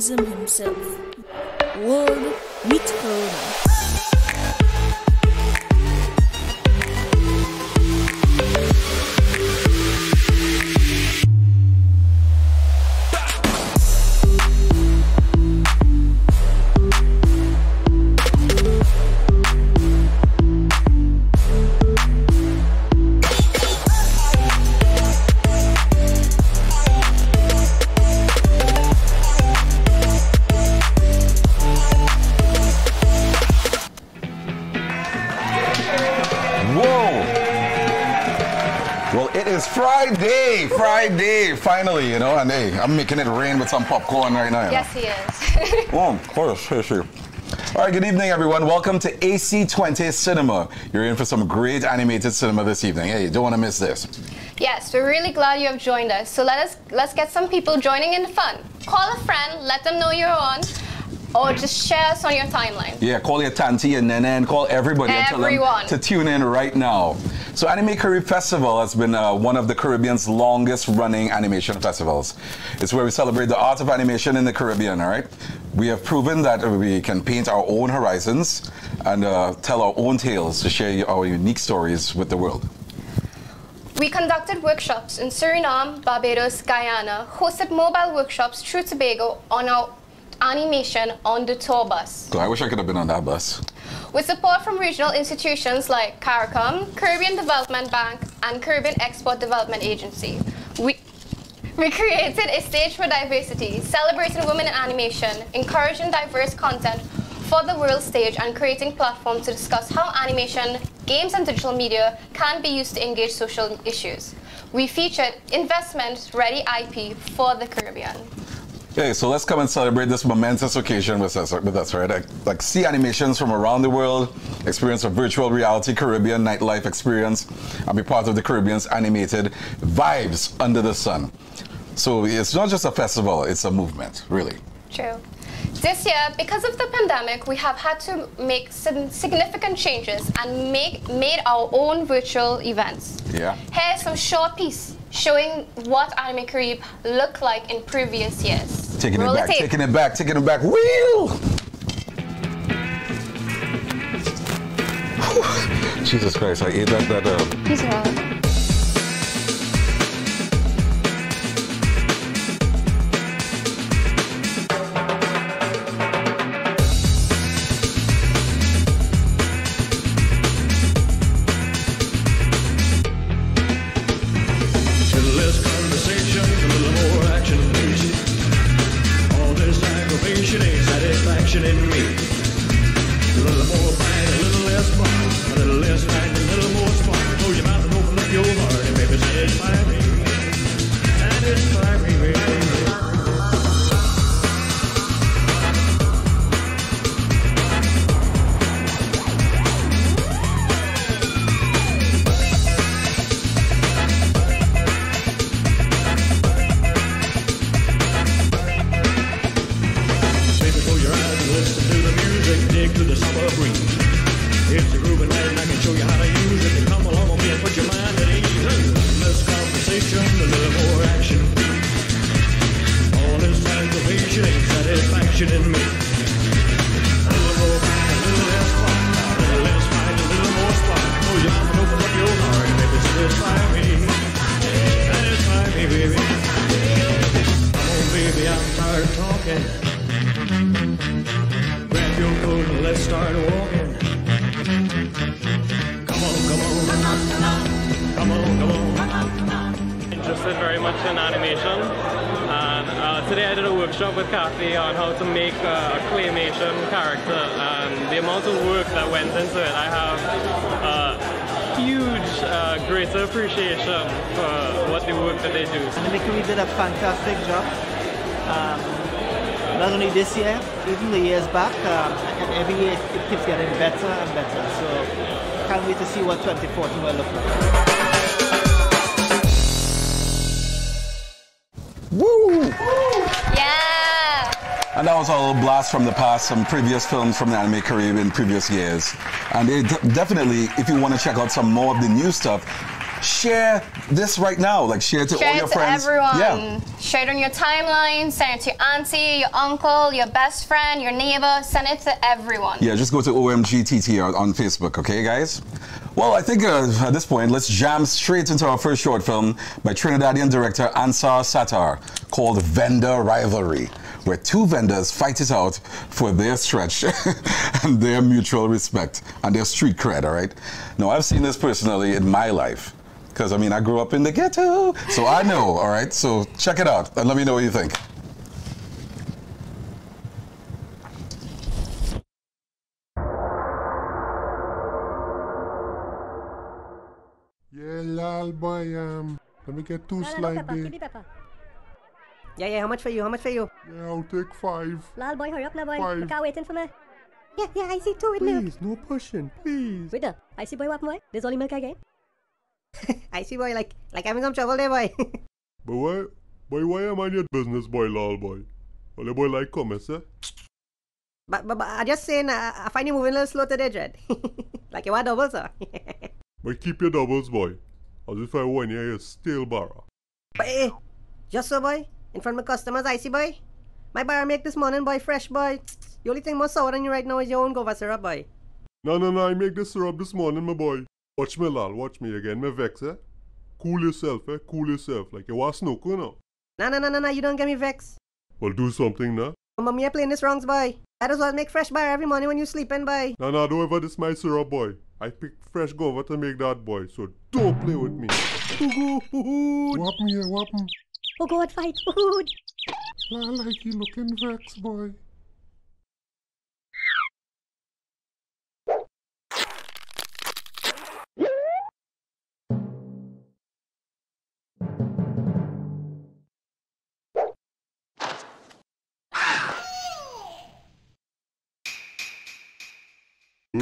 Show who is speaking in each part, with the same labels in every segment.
Speaker 1: organism himself.
Speaker 2: Finally, you know, and hey, I'm making it rain with some popcorn right now.
Speaker 3: Yes, he is.
Speaker 2: oh, of course, sure, sure. All right, good evening, everyone. Welcome to AC20 Cinema. You're in for some great animated cinema this evening. Hey, you don't want to miss this.
Speaker 3: Yes, we're really glad you have joined us. So let us let's get some people joining in the fun. Call a friend, let them know you're on, or just share us on your timeline.
Speaker 2: Yeah, call your tanti and nene and call everybody
Speaker 3: Everyone.
Speaker 2: and tell them to tune in right now. So Animae Caribe Festival has been uh, one of the Caribbean's longest running animation festivals. It's where we celebrate the art of animation in the Caribbean, all right? We have proven that we can paint our own horizons and uh, tell our own tales to share our unique stories with the world.
Speaker 3: We conducted workshops in Suriname, Barbados, Guyana, hosted mobile workshops through Tobago on our animation on the tour bus.
Speaker 2: I wish I could have been on that bus.
Speaker 3: With support from regional institutions like CARICOM, Caribbean Development Bank, and Caribbean Export Development Agency, we, we created a stage for diversity, celebrating women in animation, encouraging diverse content for the world stage, and creating platforms to discuss how animation, games, and digital media can be used to engage social issues. We featured investment-ready IP for the Caribbean.
Speaker 2: Okay, so let's come and celebrate this momentous occasion with us, with us right? Like, like, see animations from around the world, experience a virtual reality Caribbean nightlife experience, and be part of the Caribbean's animated vibes under the sun. So it's not just a festival, it's a movement, really.
Speaker 3: True. This year, because of the pandemic, we have had to make some significant changes and make made our own virtual events.
Speaker 2: Yeah.
Speaker 3: Here's some short piece showing what Animae Caribe looked like in previous years.
Speaker 2: Taking Roll it back, taking it back, taking it back. Wheel! Jesus Christ, I ate that. that uh...
Speaker 3: He's wrong.
Speaker 4: This year, even the amount of work that went into it I have a huge uh great appreciation for what so work that they do and
Speaker 5: they made really a fantastic job um another new DC app if you've
Speaker 4: years back, um, and every year it keeps getting better and better. So can't wait to see what 2014 will look like.
Speaker 2: And that was a blast from the past, some previous films from the Anime Caribbean in previous years. And it, definitely, if you want to check out some more of the new stuff, share this right now. Like share it to
Speaker 3: Share
Speaker 2: all
Speaker 3: it
Speaker 2: your
Speaker 3: to
Speaker 2: friends.
Speaker 3: everyone.
Speaker 2: Yeah.
Speaker 3: Share it on your timeline. Send it to your auntie, your uncle, your best friend, your neighbor. Send it to everyone.
Speaker 2: Yeah, just go to OMGTT on- on Facebook, okay, guys? Well, I think uh, at this point, let's jam straight into our first short film by Trinidadian director Ansar Sattar called Vendor Rivalry, where two vendors fight it out for their stretch and their mutual respect and their street cred, all right? Now, I've seen this personally in my life. Because, I mean, I grew up in the ghetto, so I know, all right? So check it out and let me know what you think.
Speaker 6: Yeah, lol, boy, um, let me get two slide there.
Speaker 7: Give me Pepper. Yeah, yeah, how much for you? How much for you?
Speaker 6: Yeah, I'll take five.
Speaker 7: Lal boy, hurry up now, boy.
Speaker 6: Five.
Speaker 7: Look out waiting for me. Yeah, yeah, I see two with milk.
Speaker 6: Please, no pushing, please.
Speaker 7: Wait there. I see boy what boy? There's only milk again.
Speaker 8: I see, boy. Like, like having some trouble there, boy.
Speaker 6: But why, boy, why am I in your business, boy, lal boy? Well, the boy like commerce, eh?
Speaker 8: but, but, but I just saying, uh, I find you moving a little slow today, Dread. like you want double, sir.
Speaker 6: But keep your doubles, boy. As if I won you a stale barra.
Speaker 8: but eh, just so, boy. In front of my customers, I see, boy. My bar make this morning, boy, fresh, boy. The only thing more sour than you right now is your own guava syrup, boy.
Speaker 6: No, no, no, I make this syrup this morning, my boy. Watch me, lol, watch me again, me vex, eh? Cool yourself, eh? Cool yourself. Like you want no you know?
Speaker 8: No, no, no, no, no, you don't get me vexed.
Speaker 6: Well, do something, nah?
Speaker 8: Mama, me are playing this wrongs, boy. I That is what make fresh bar every morning when you sleeping, boy.
Speaker 6: No, no, don't ever this my syrup, boy. I pick fresh guava to make that, boy. So don't play with me. Whap me here, whap me.
Speaker 7: Oh God, fight. Food.
Speaker 6: La like you looking vex, boy.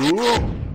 Speaker 6: Oh!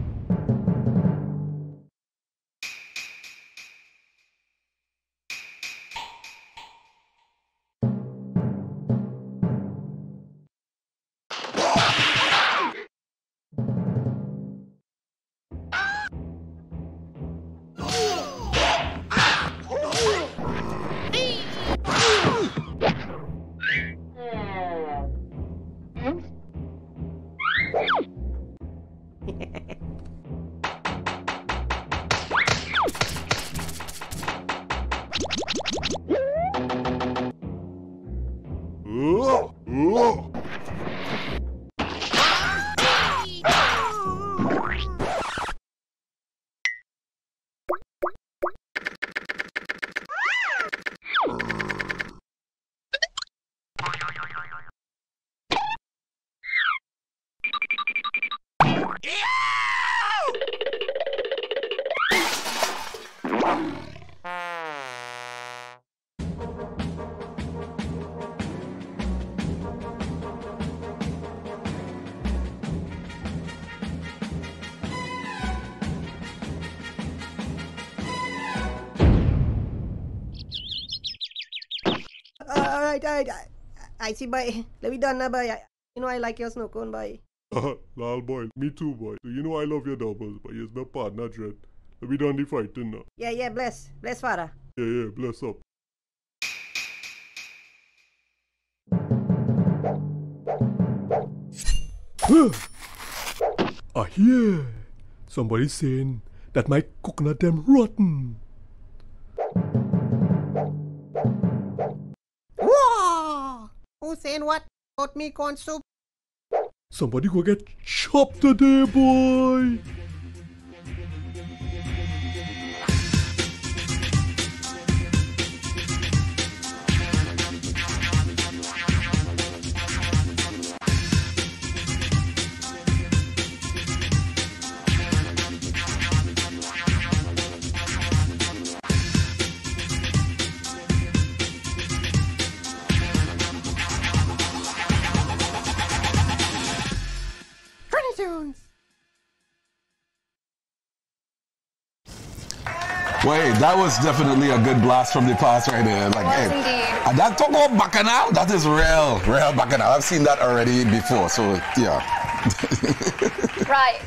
Speaker 8: I, see, boy. Let me done now, boy. You know I like your snow cone, boy.
Speaker 6: Lal boy, me too, boy. So you know I love your doubles, but you're my partner, Dread. Let me done the fighting now.
Speaker 8: Yeah, yeah, bless. Bless, father.
Speaker 6: Yeah, yeah, bless up. I hear somebody saying that my coconut them rotten.
Speaker 8: Saying what? About me corn soup?
Speaker 6: Somebody go get chopped today, boy.
Speaker 2: Wait, that was definitely a good blast from the past right there. Like,
Speaker 3: Was
Speaker 2: hey,
Speaker 3: indeed.
Speaker 2: that talk about bacchanal, that is real, real bacchanal. I've seen that already before, so yeah.
Speaker 3: Right.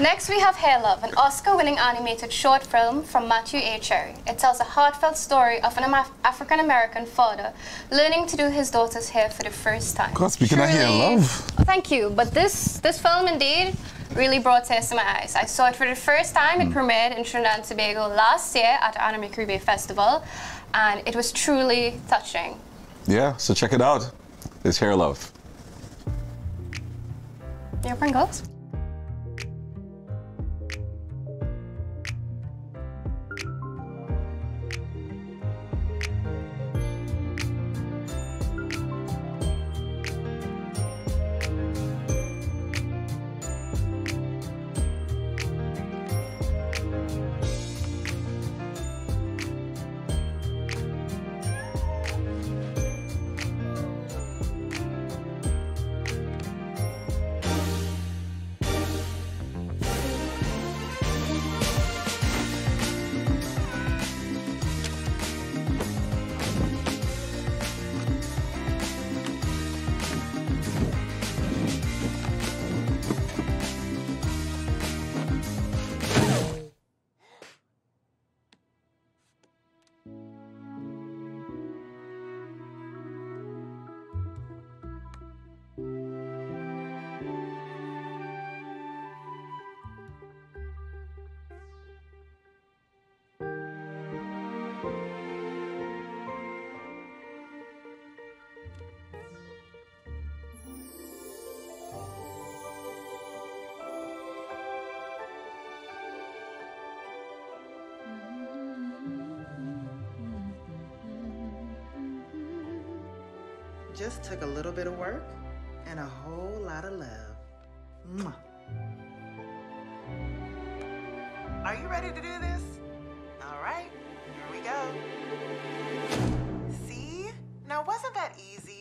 Speaker 3: Next, we have Hair Love, an Oscar winning animated short film from Matthew A. Cherry. It tells a heartfelt story of an Ama- African American father learning to do his daughter's hair for the first time.
Speaker 2: God, speaking of hair love.
Speaker 3: Thank you. But this, this film indeed really brought tears to my eyes. I saw it for the first time. It hmm. premiered in Trinidad and Tobago last year at the Anime Caribbean Festival, and it was truly touching.
Speaker 2: Yeah, so check it out. It's hair love.
Speaker 3: Your Pringles?
Speaker 9: Just took a little bit of work and a whole lot of love. Mwah. Are you ready to do this? All right, here we go. See? Now, wasn't that easy?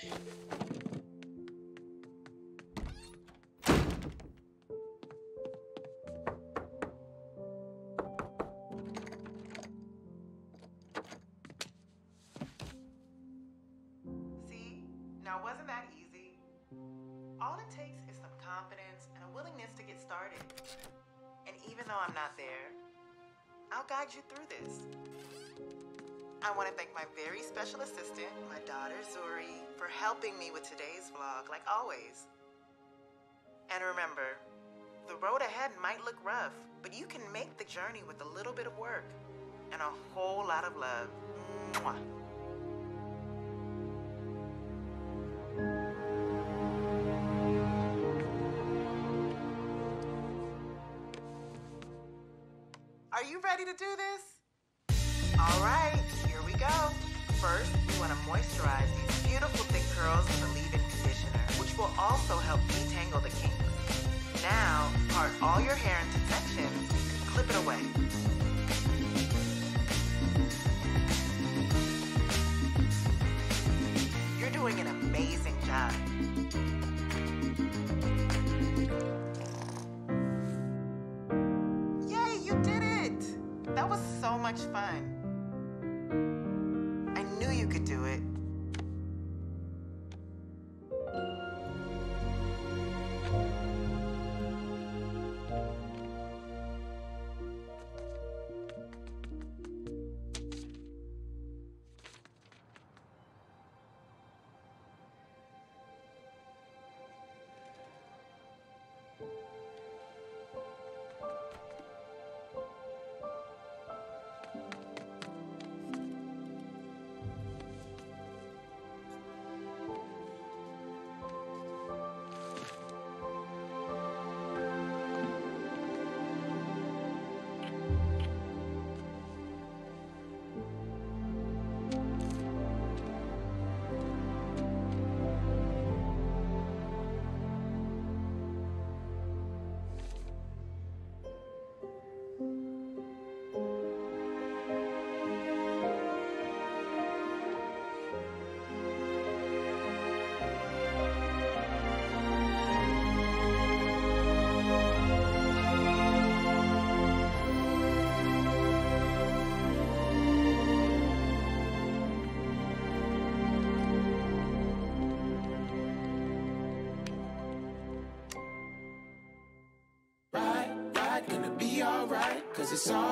Speaker 9: See? Now, wasn't that easy? All it takes is some confidence and a willingness to get started. And even though I'm not there, I'll guide you through this. I want to thank my very special assistant, my daughter Zuri, for helping me with today's vlog, like always. And remember, the road ahead might look rough, but you can make the journey with a little bit of work and a whole lot of love. Mwah. Are you ready to do this? All right, moisturize these beautiful thick curls with a leave-in conditioner, which will also help detangle the kinks. Now, part all your hair into sections and clip it away. You're doing an amazing job. Yay, you did it!
Speaker 10: That was so much fun.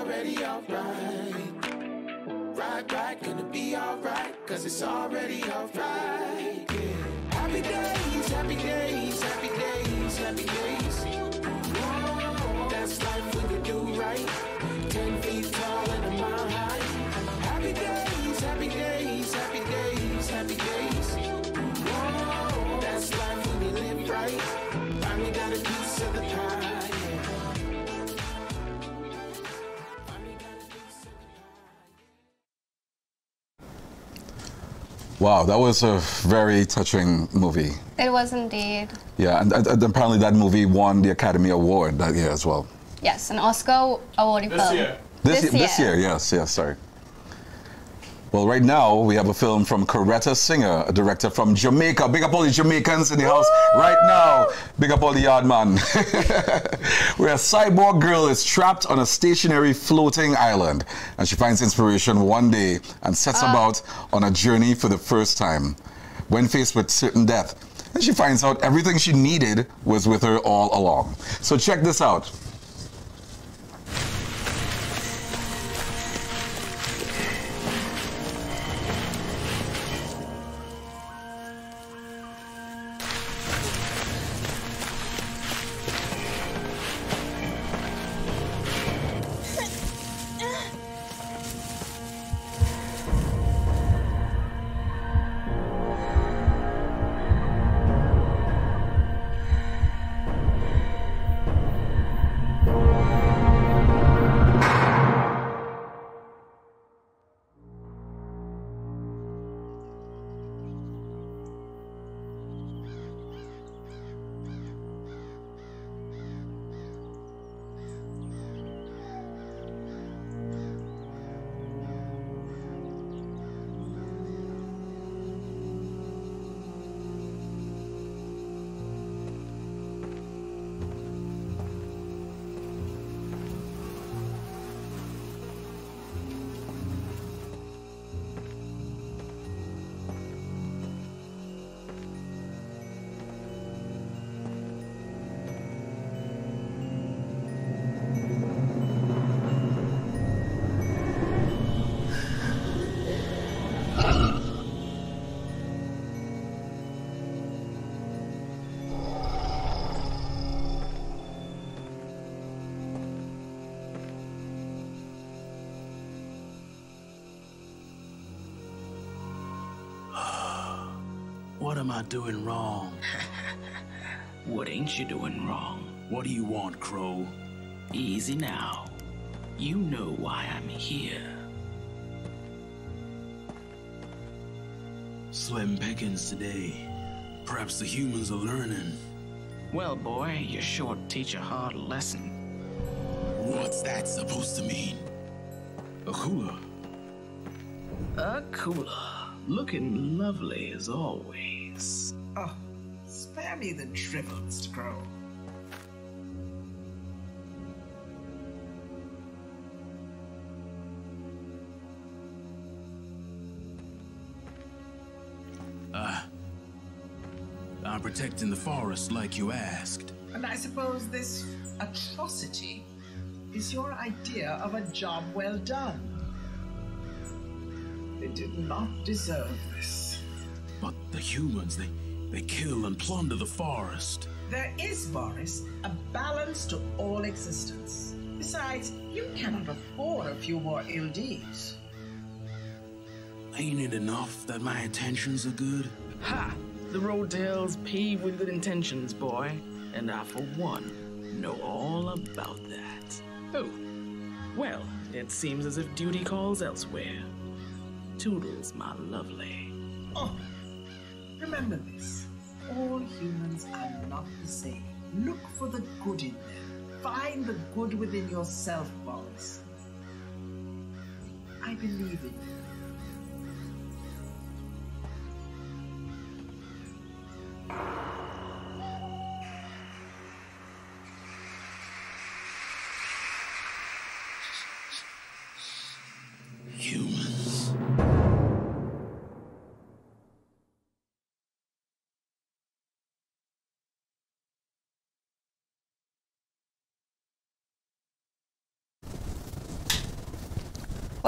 Speaker 10: Already.
Speaker 2: Wow, that was a very touching movie.
Speaker 3: It was indeed.
Speaker 2: Yeah, and, and- and apparently that movie won the Academy Award that year as well.
Speaker 3: Yes, an Oscar awarding
Speaker 11: This
Speaker 3: film.
Speaker 11: year.
Speaker 2: This,
Speaker 3: This
Speaker 2: year, this
Speaker 3: year.
Speaker 2: year, yes, yes, sorry. Well, right now we have a film from Coretta Singer, a director from Jamaica. Big up all the Jamaicans in the house right now. Big up all the yard man. Where a cyborg girl is trapped on a stationary floating island, and she finds inspiration one day and sets ah. about on a journey for the first time. When faced with certain death, and she finds out everything she needed was with her all along. So check this out.
Speaker 12: What am I doing wrong?
Speaker 13: What ain't you doing wrong?
Speaker 12: What do you want, Crow?
Speaker 13: Easy now. You know why I'm here.
Speaker 12: Slim pickings today. Perhaps the humans are learning.
Speaker 13: Well, boy, you sure teach a hard lesson.
Speaker 12: What's that supposed to mean? A cooler.
Speaker 13: A cooler. Looking lovely as always thanks.
Speaker 14: Oh, spare me the drivel, Mr. Crow.
Speaker 12: Ah, I'm protecting the forest like you asked.
Speaker 14: And I suppose this atrocity is your idea of a job well done. They did not deserve this.
Speaker 12: But the humans, they, they kill and plunder the forest.
Speaker 14: There is, Boris, a balance to all existence. Besides, you cannot afford a few more ill deeds.
Speaker 12: Ain't it enough that my intentions are good?
Speaker 13: Ha! The road tales paved with good intentions, boy. And I, for one, know all about that. Oh, well, it seems as if duty calls elsewhere. Toodles, my lovely.
Speaker 14: Oh, remember this. All humans are not the same. Look for the good in them. Find the good within yourself, Boris. I believe in you.
Speaker 12: Humans.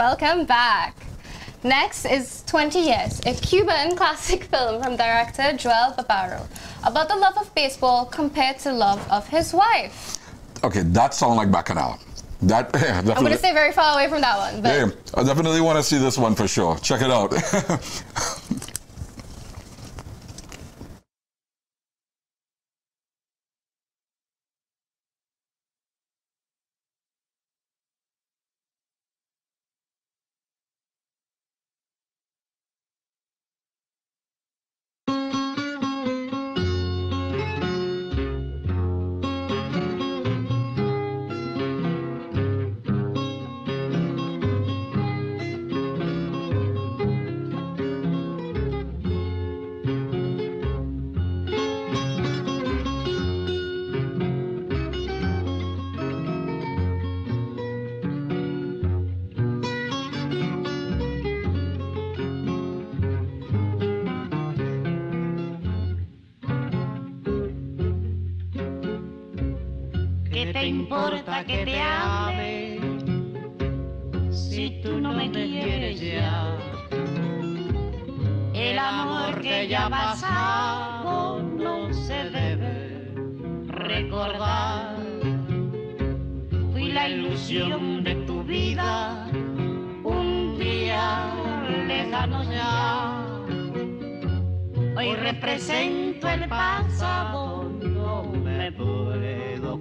Speaker 3: Welcome back. Next is 20 Years, a Cuban classic film from director Joel Barbaro about the love of baseball compared to love of his wife.
Speaker 2: Okay, that sounds like Bacchanal. That yeah,
Speaker 3: I'm going to stay very far away from that one. But
Speaker 2: Yeah, I definitely want to see this one for sure. Check it out.
Speaker 11: que te ame si tú no me quieres ya? El amor que ya pasado no se debe recordar. Fui la ilusión de tu vida un día lejano ya. Hoy represento el pasado, no me puedo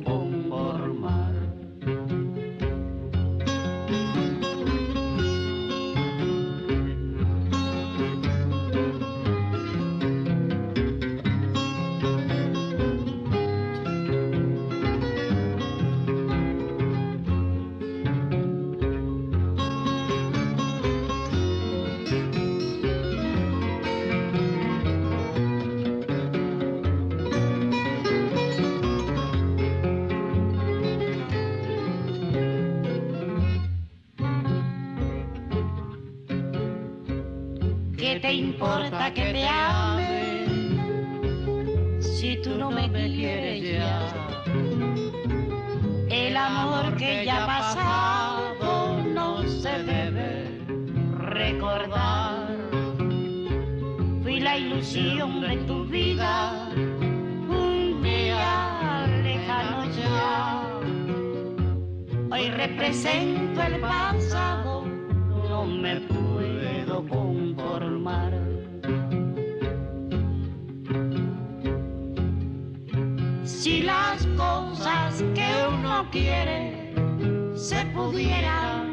Speaker 11: importa que te ame si tú no me quieres ya? El amor que ya ha pasado no se debe recordar. Fui la ilusión de tu vida un día lejano ya. Hoy represento el pasado, no me puedo las cosas que uno quiere se pudieran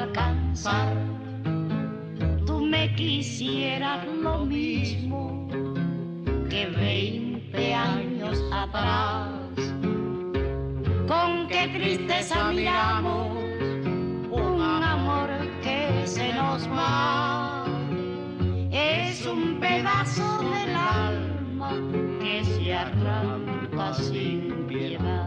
Speaker 11: alcanzar, tú me quisieras lo mismo que 20 años atrás. Con qué tristeza miramos un amor que se nos va. Es un pedazo del alma que se arranca sin piedad.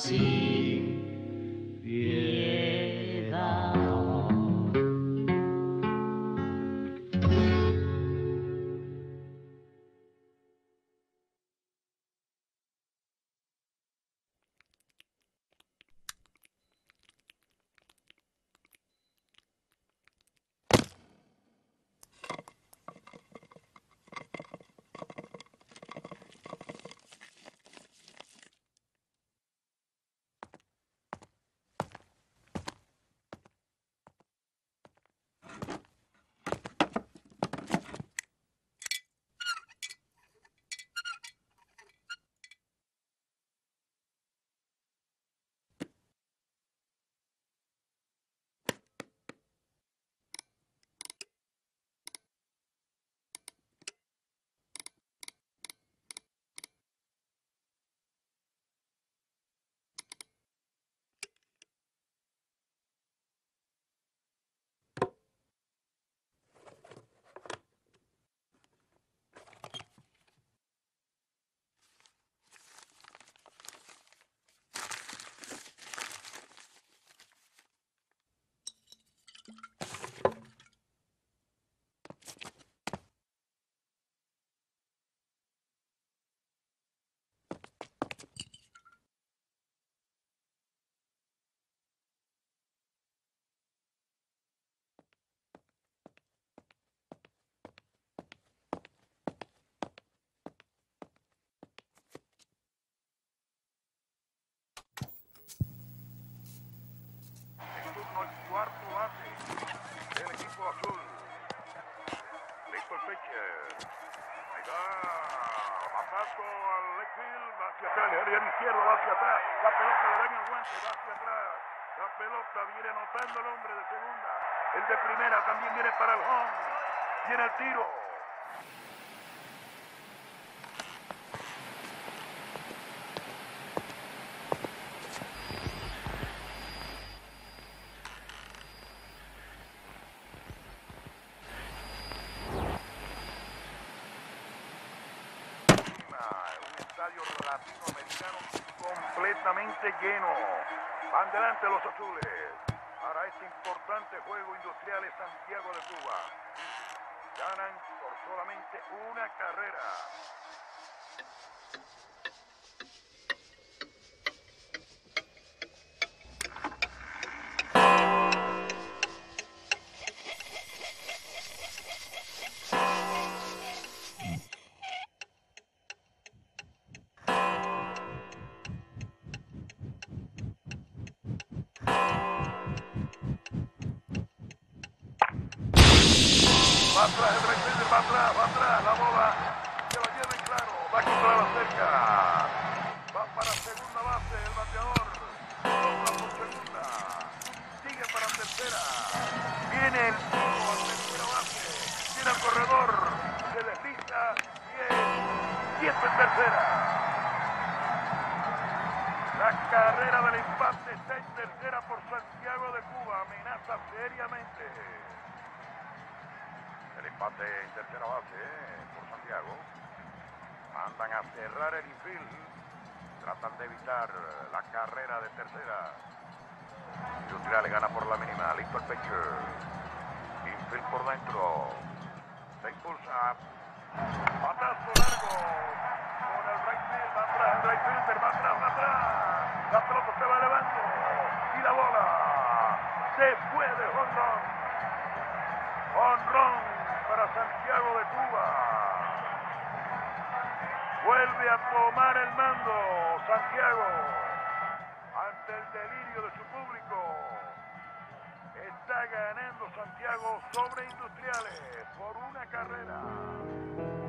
Speaker 15: see. Paso al exil, va hacia atrás, el área izquierdo hacia atrás, la pelota le dan aguante, va hacia atrás, la pelota viene anotando el hombre de segunda, el de primera también viene para el home, viene el tiro. completamente lleno. Van delante los azules para este importante juego industrial de Santiago de Cuba. Ganan por solamente una carrera. ante el delirio de su público. Está ganando Santiago sobre Industriales por una carrera.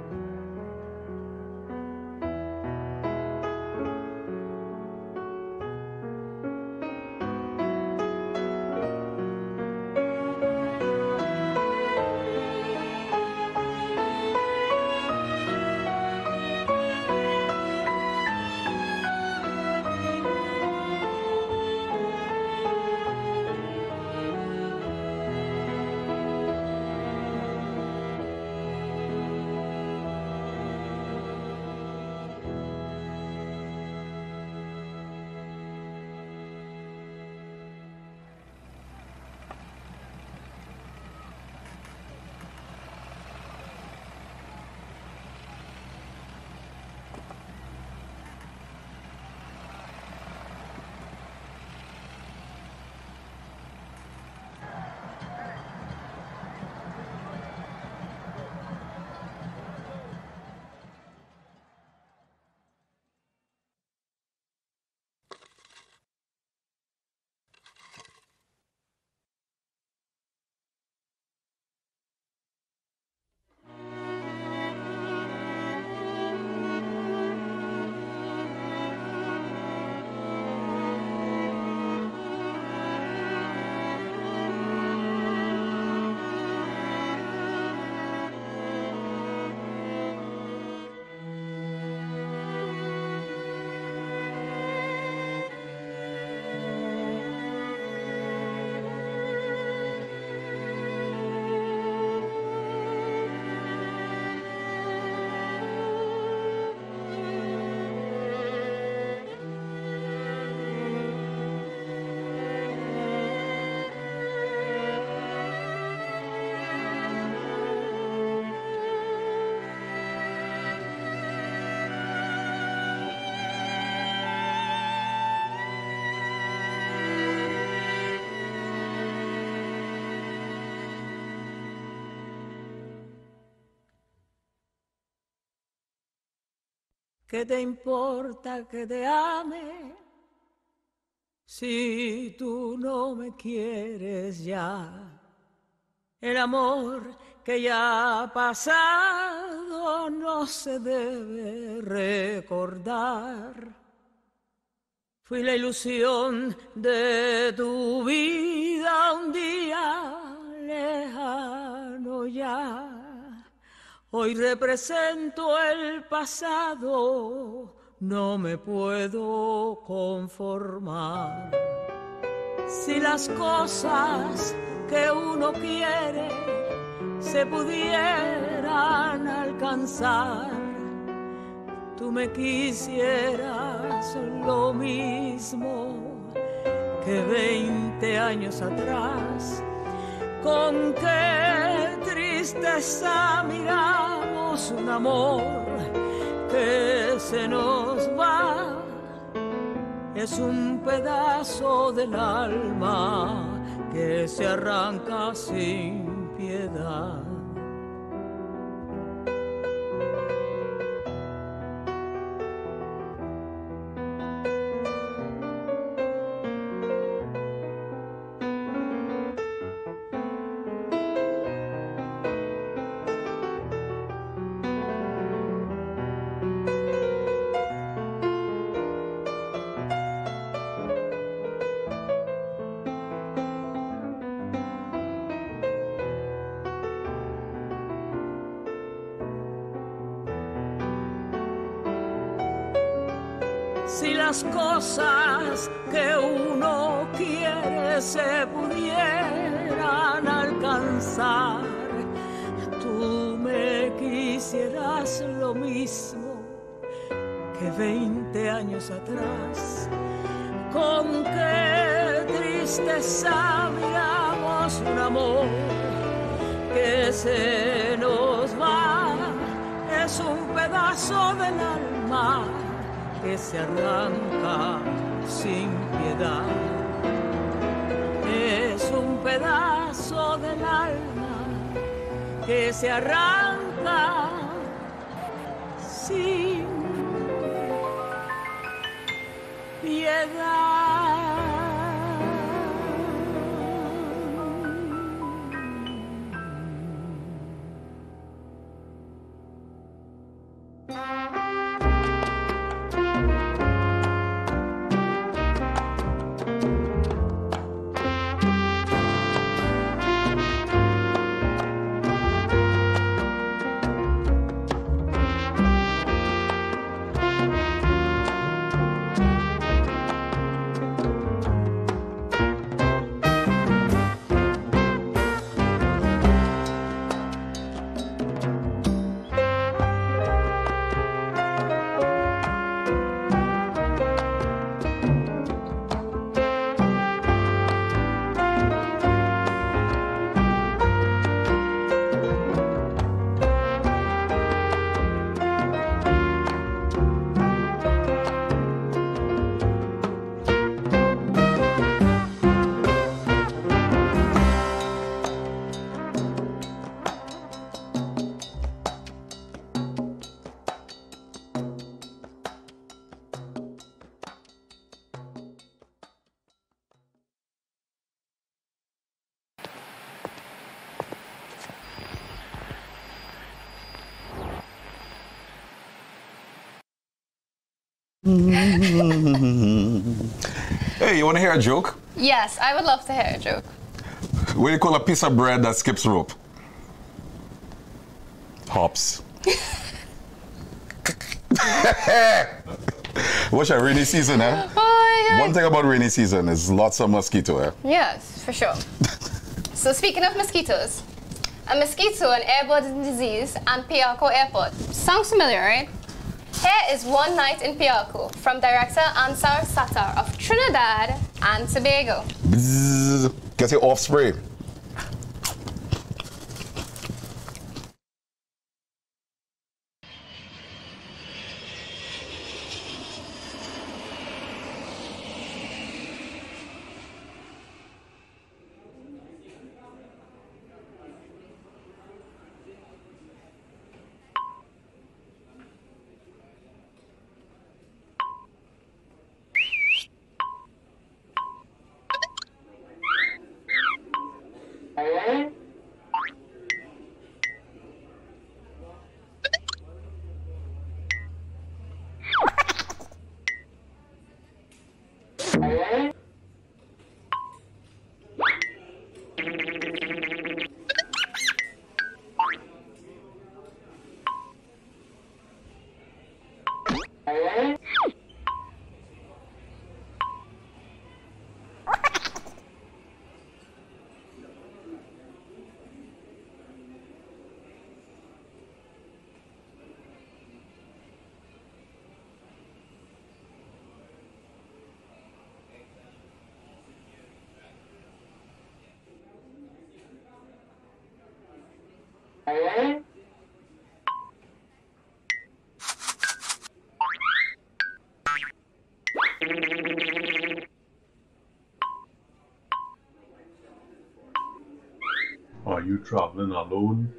Speaker 16: ¿Qué te importa que te ame? Si tú no me quieres ya, el amor que ya ha pasado no se debe recordar. Fui la ilusión de tu vida un día lejano ya. Hoy represento el pasado, no me puedo conformar. Si las cosas que uno quiere se pudieran alcanzar, tú me quisieras lo mismo que veinte años atrás. Con qué tristeza miramos un amor que se nos va. Es un pedazo del alma que se arranca sin piedad. Si las cosas que uno quiere se pudieran alcanzar, tú me quisieras lo mismo que veinte años atrás. Con qué tristeza miramos un amor que se nos va, es un pedazo del alma que se arranca sin piedad. Es un pedazo del alma que se arranca
Speaker 2: want to hear a joke?
Speaker 3: Yes, I would love to hear a joke.
Speaker 2: What do you call a piece of bread that skips rope? Hops. Watch a rainy season, eh?
Speaker 3: Oh.
Speaker 2: One thing about rainy season is lots of mosquito, eh?
Speaker 3: Yes, for sure. so speaking of mosquitoes, a mosquito, an airborne disease, and Piarco Airport. Sounds familiar, right? Here is one night in Piarco from director Ansar Sattar of Trinidad and Tobago.
Speaker 2: Bzzz. Get your off spray.
Speaker 6: Are you traveling alone?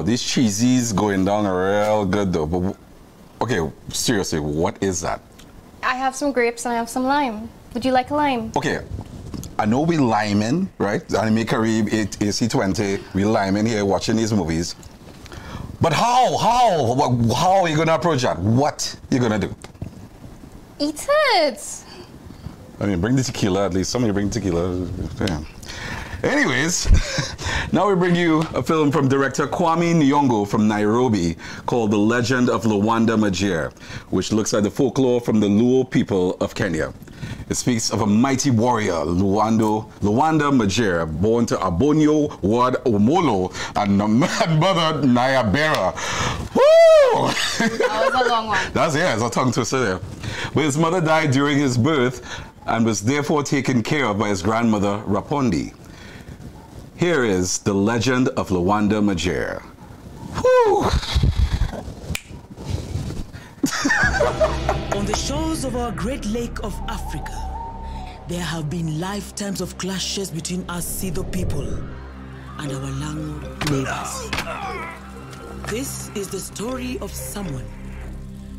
Speaker 2: Wow, these cheesies going down real good though. But okay, seriously, what is that?
Speaker 3: I have some grapes and I have some lime. Would you like a lime?
Speaker 2: Okay, I know we liming, right? Animae Caribe, it- AC20, we liming here watching these movies. But how? How? How are you gonna approach that? What you gonna do?
Speaker 3: Eat it.
Speaker 2: I mean, bring the tequila at least. Somebody bring tequila. Damn. Anyways, now we bring you a film from director Kwame Nyong'o from Nairobi called The Legend of Luanda Magere, which looks at the folklore from the Luo people of Kenya. It speaks of a mighty warrior, Luando, Luanda Magere, born to Abonyo Ward Omolo and mother Nyabera. Woo!
Speaker 3: That was a long one.
Speaker 2: That's yeah, it's a tongue twister there. But his mother died during his birth and was therefore taken care of by his grandmother Rapondi. Here is the legend of Luanda Magere.
Speaker 17: On the shores of our great lake of Africa, there have been lifetimes of clashes between us Sido people and our Lango neighbors. This is the story of someone,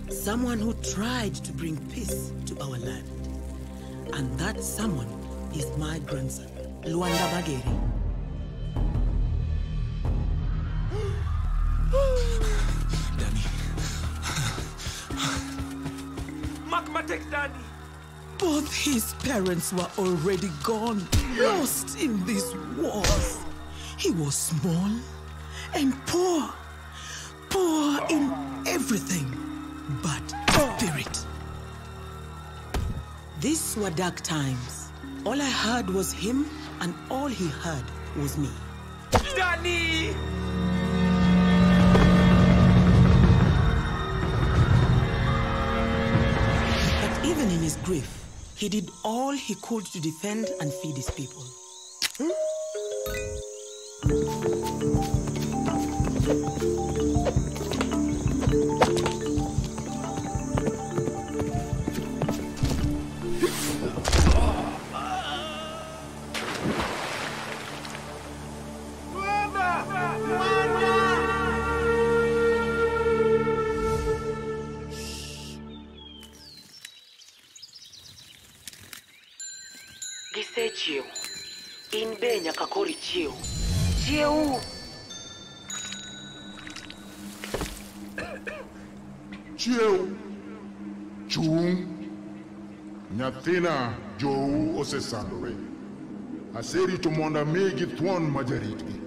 Speaker 17: someone who tried to bring peace to our land. And that someone is my grandson, Luanda Magere. Both his parents were already gone, lost in these wars. He was small and poor, poor in everything but spirit. These were dark times. All I heard was him, and all he heard was me.
Speaker 11: Danny!
Speaker 17: But even in his grief, he did all he could to defend and feed his people.
Speaker 18: Gise Be nyaka kori chiew. Chiew.
Speaker 19: Chiew. Chung. Nyathina jou osesandore. Aserito mondo amigi thuon ma jaritgi.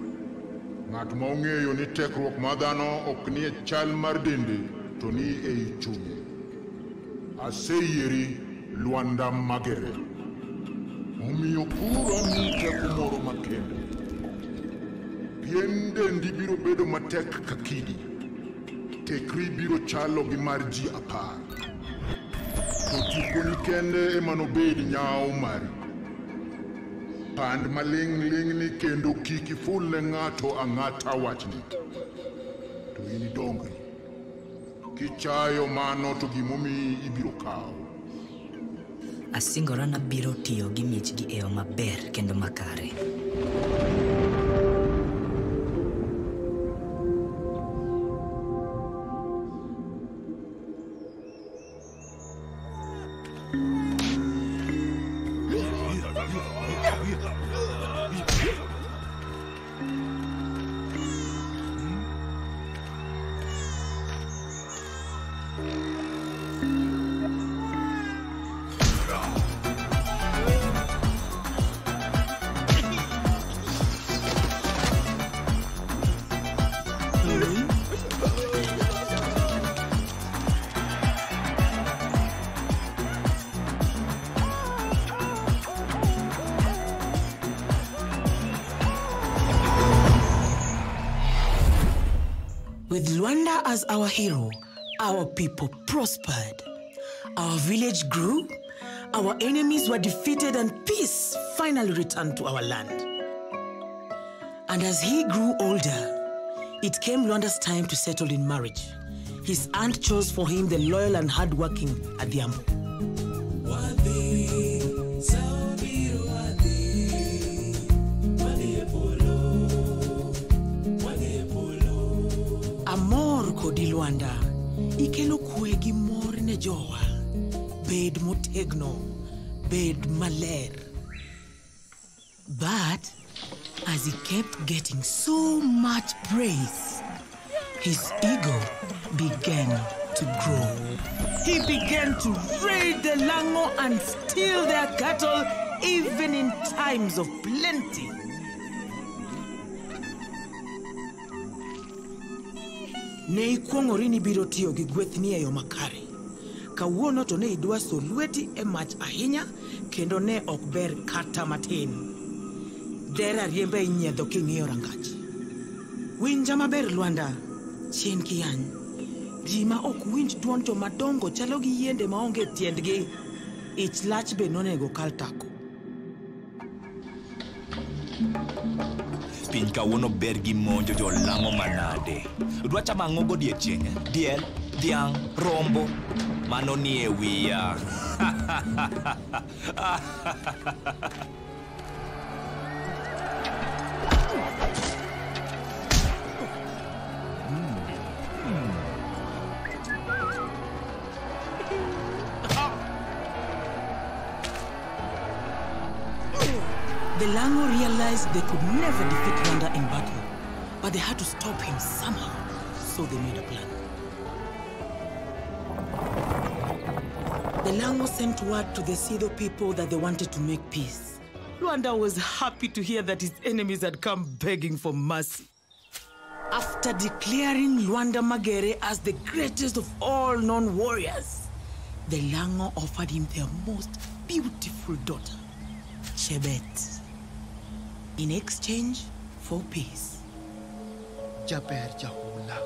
Speaker 19: Ng'at ma ong'eyo ni tekruok ma dhano ok ni e chal mar dende to ni ei chunye. Aseyieri Luanda Magere. Omiyo kuro ni teko moro makende. Pien dendi biro bedo matek ka kidi. tekri biro chalo gi mar ji apar to tiponi kende ema nobed nyawo mari pand maling'ling ni kendo kik iful ne ng'ato ang'ata wachni to in idongri kichayo mano to gimomiyi ibiro kawo
Speaker 17: asingora nabiro tiyo gi michgi e yo maber kendo makare hero, our people prospered. Our village grew, our enemies were defeated, and peace finally returned to our land. And as he grew older, it came Luanda's time to settle in marriage. His aunt chose for him the loyal and hardworking Adiambo. Kodi Luanda, ikelo kwe gi mor ne jowa. Bed motegno, bed maler. But as he kept getting so much praise, his ego began to grow. He began to raid the Lango and steal their cattle even in times of plenty. Ne ikwong'ori ni biro tiyo gi gwethni e yo makare. Kawuono to ne idwa so lweti e mach ahinya kendo ne ok ber kata matin. Dera riembe inyiedho king'iyo rangach. Winja maber Luanda, chien kiyany. Ji ma ok winj duond joma dongo chalo gi yiende maonge tiendgi. Ich lach be nonego kal tako.
Speaker 20: Kawuono ber gi monjo jolang'o manade. Dwa chamo ang'o godiechieng' diel dhiang' rombo. Mano ni e wiya
Speaker 21: Lango realized they could never defeat Luanda in battle, but they had to stop him somehow, so they made a plan. The Lango sent word to the Sido people that they wanted to make peace. Luanda was happy to hear that his enemies had come begging for mercy. After declaring Luanda Magere as the greatest of all known warriors, the Lango offered him their most beautiful daughter, Chebet in exchange for peace.
Speaker 22: jaber jahula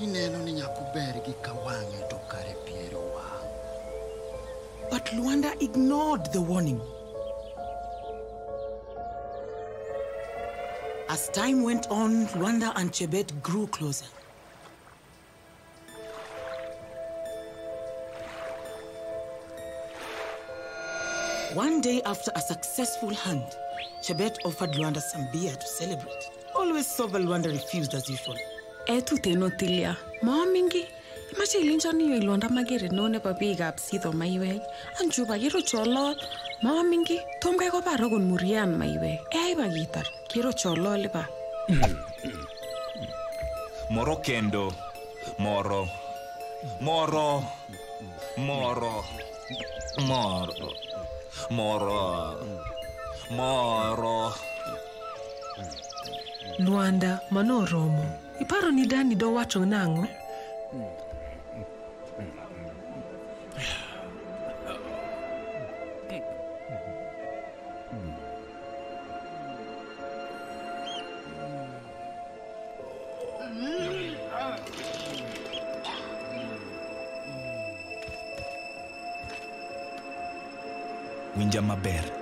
Speaker 22: ineno ni nyako ber gi ka to kare piero wang'
Speaker 21: But Luanda ignored the warning. As time went on, Luanda and Chebet grew closer. One day after a successful hunt, Chebet offered Luanda some beer to celebrate. Always sober Luanda refused as usual.
Speaker 23: etuteno tilia. Momingi imache ilenchon iwe ilonda makere neo nebo biikab sidho maiwek anjuba kiro cholot momingi tom kai kobar akot murian maiwek eyai bakitar kiro cholot liba
Speaker 20: moro kendo. Moro. Moro. Moro. Moro. Moro moro.
Speaker 23: Luanda ma noromo iparo ni dani dowacho nang'o
Speaker 17: Winja maber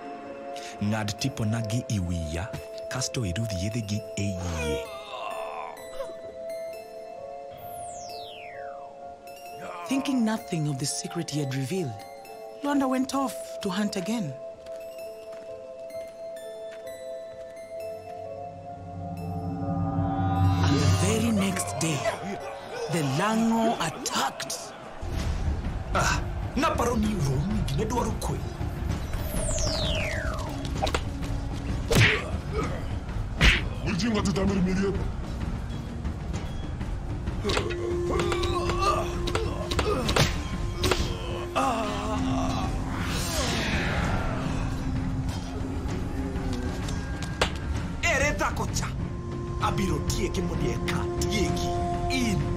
Speaker 17: ng'ad tiponagi i wiya kasto irudh yedhegi e yie
Speaker 24: Thinking nothing of the secret he had revealed, Luanda went off to hunt again. And the very next day, the Lango attacked.
Speaker 17: Ah, naparo ni Rome gine dwaro kwe.
Speaker 19: Победила ты там
Speaker 17: или нет? Eretako-cha! Abiro tieki monieka, tieki, in.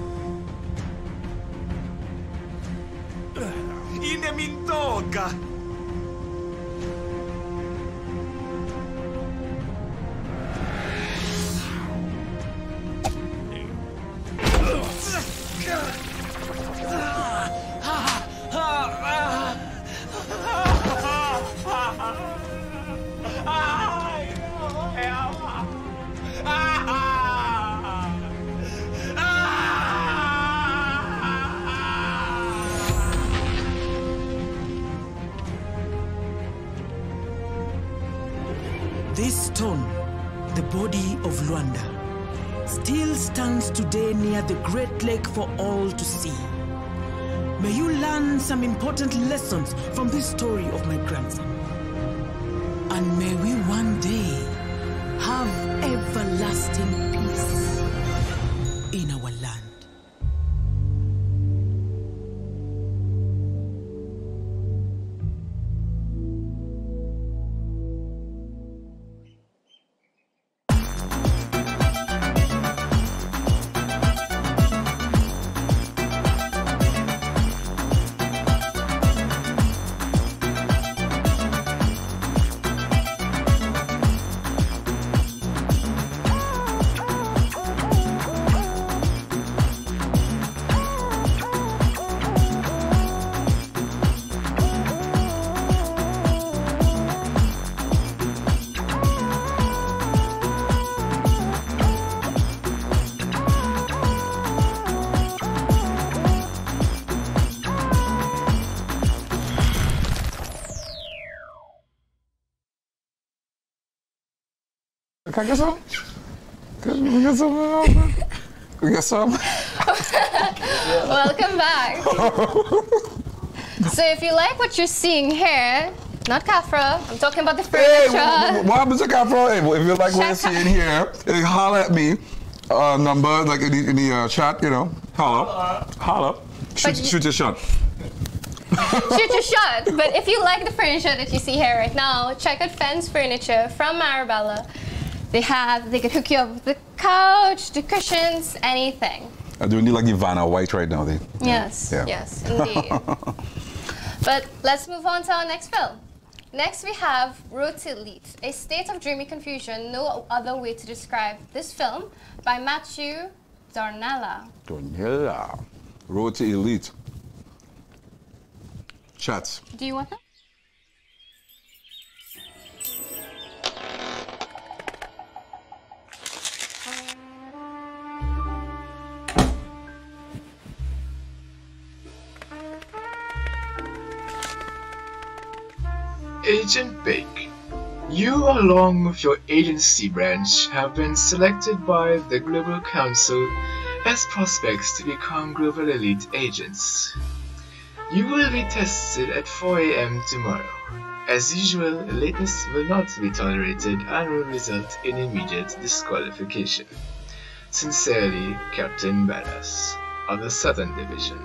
Speaker 2: Can I get some? Can we get some? uh, We get some?
Speaker 3: Welcome back. so if you like what you're seeing here, not Kafra, I'm talking about the
Speaker 2: Hey,
Speaker 3: furniture.
Speaker 2: what happens to Capro? Hey, if you like what you're seeing here, hey, holler at me. Uh, number, like in the, in the uh, chat, you know. Holler. Holler. Shoot,
Speaker 3: you-
Speaker 2: shoot your shot.
Speaker 3: Shoot your shot. But if you like the furniture that you see here right now, check out Fence Furniture from Marabella. They have, they can hook you up with the couch, the cushions, anything.
Speaker 2: I'm doing it like Ivana White right now. They,
Speaker 3: Yes,
Speaker 2: Yeah.
Speaker 3: yes, indeed. but let's move on to our next film. Next, we have Road to Elite, a state of dreamy confusion, no other way to describe this film by Matthew Darnella.
Speaker 2: Donella. Road to Elite. Chats.
Speaker 3: Do you want that?
Speaker 25: Agent Bake, you along with your agency branch have been selected by the Global Council as prospects to become Global Elite Agents. You will be tested at 4 am tomorrow. As usual, lateness will not be tolerated and will result in immediate disqualification. Sincerely, Captain Badass of the Southern Division.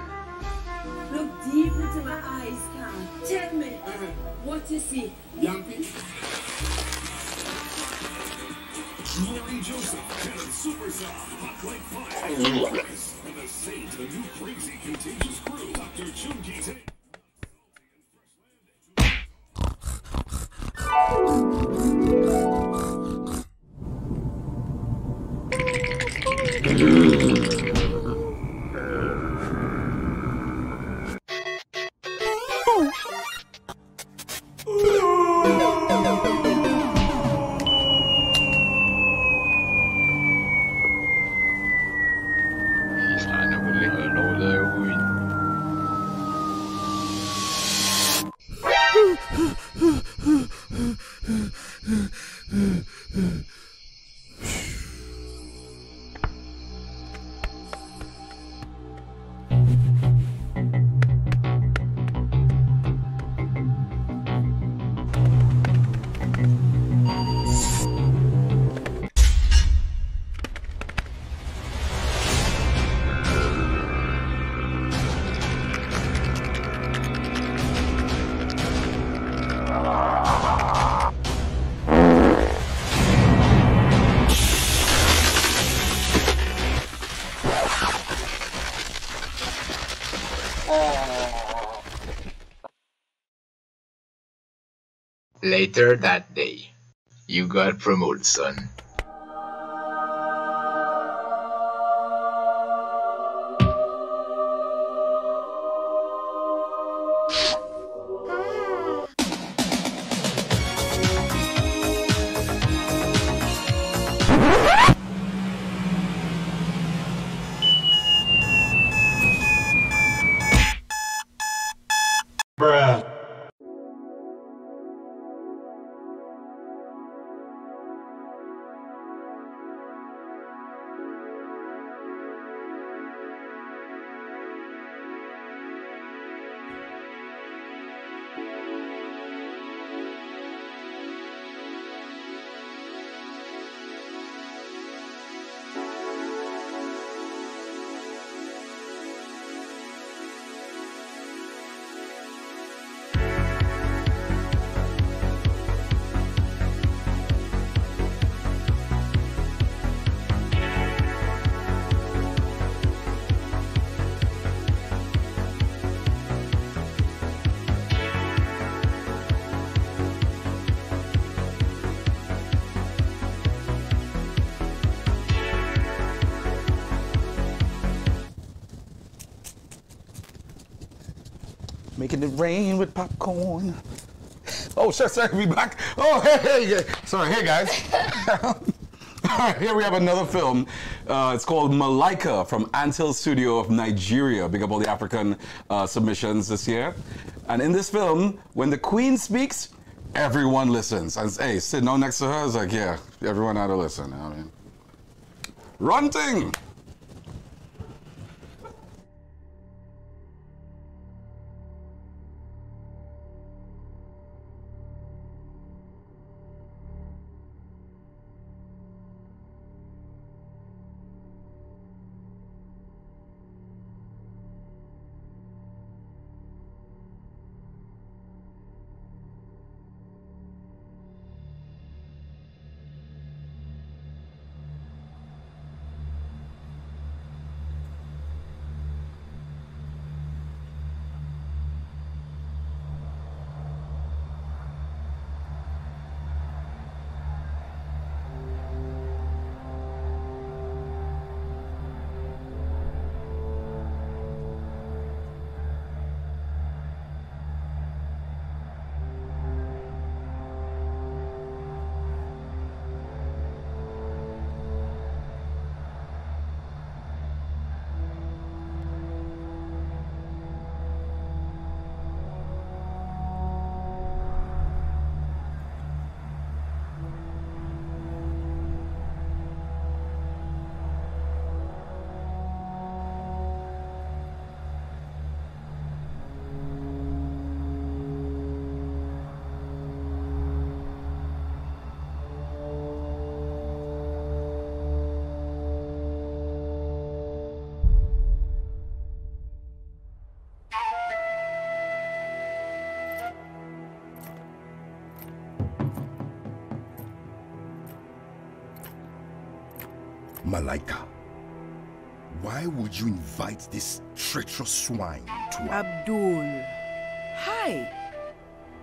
Speaker 26: Look deep into my eyes, Khan. Tell me what you see.
Speaker 27: Yampy. Maury Joseph, Kenneth Superstar, Hot Like Fire, and the saint of the new crazy contagious crew, Dr. Chunky
Speaker 25: Later that day, you got promoted, son.
Speaker 2: Rain with popcorn. Oh, sure, sorry, we back. Oh, hey, hey, yeah. sorry, hey guys. All right, here we have another film. Uh, it's called Malika from Anthill Studio of Nigeria. Big up all the African uh, submissions this year. And in this film, when the Queen speaks, everyone listens. And hey, sitting down next to her is like, yeah, everyone had to listen. I mean, runting.
Speaker 28: Malaika, why would you invite this treacherous swine to our...
Speaker 29: Abdul. Hi.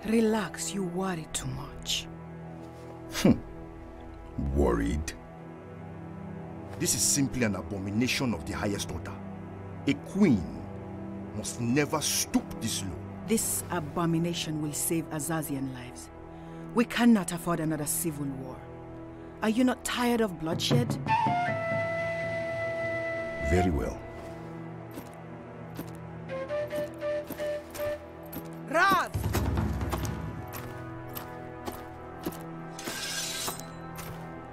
Speaker 29: Relax, you worry too much.
Speaker 28: Hmm. Worried? This is simply an abomination of the highest order. A queen must never stoop this low.
Speaker 29: This abomination will save Azazian lives. We cannot afford another civil war. Are you not tired of bloodshed?
Speaker 28: Very well.
Speaker 29: Raz!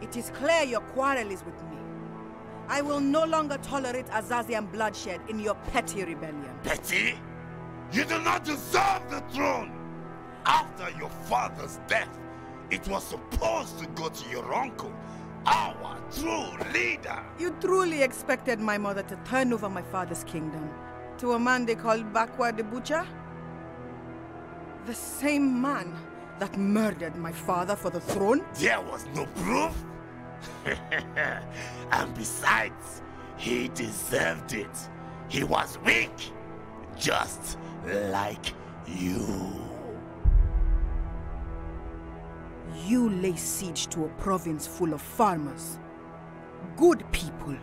Speaker 29: It is clear your quarrel is with me. I will no longer tolerate Azazian bloodshed in your petty rebellion.
Speaker 30: Petty? You do not deserve the throne! After your father's death, it was supposed to go to your uncle, our true leader.
Speaker 29: You truly expected my mother to turn over my father's kingdom to a man they called Bakwa the Butcher? The same man that murdered my father for the throne?
Speaker 30: There was no proof. and besides, he deserved it. He was weak, just like you.
Speaker 29: You lay siege to a province full of farmers. Good people.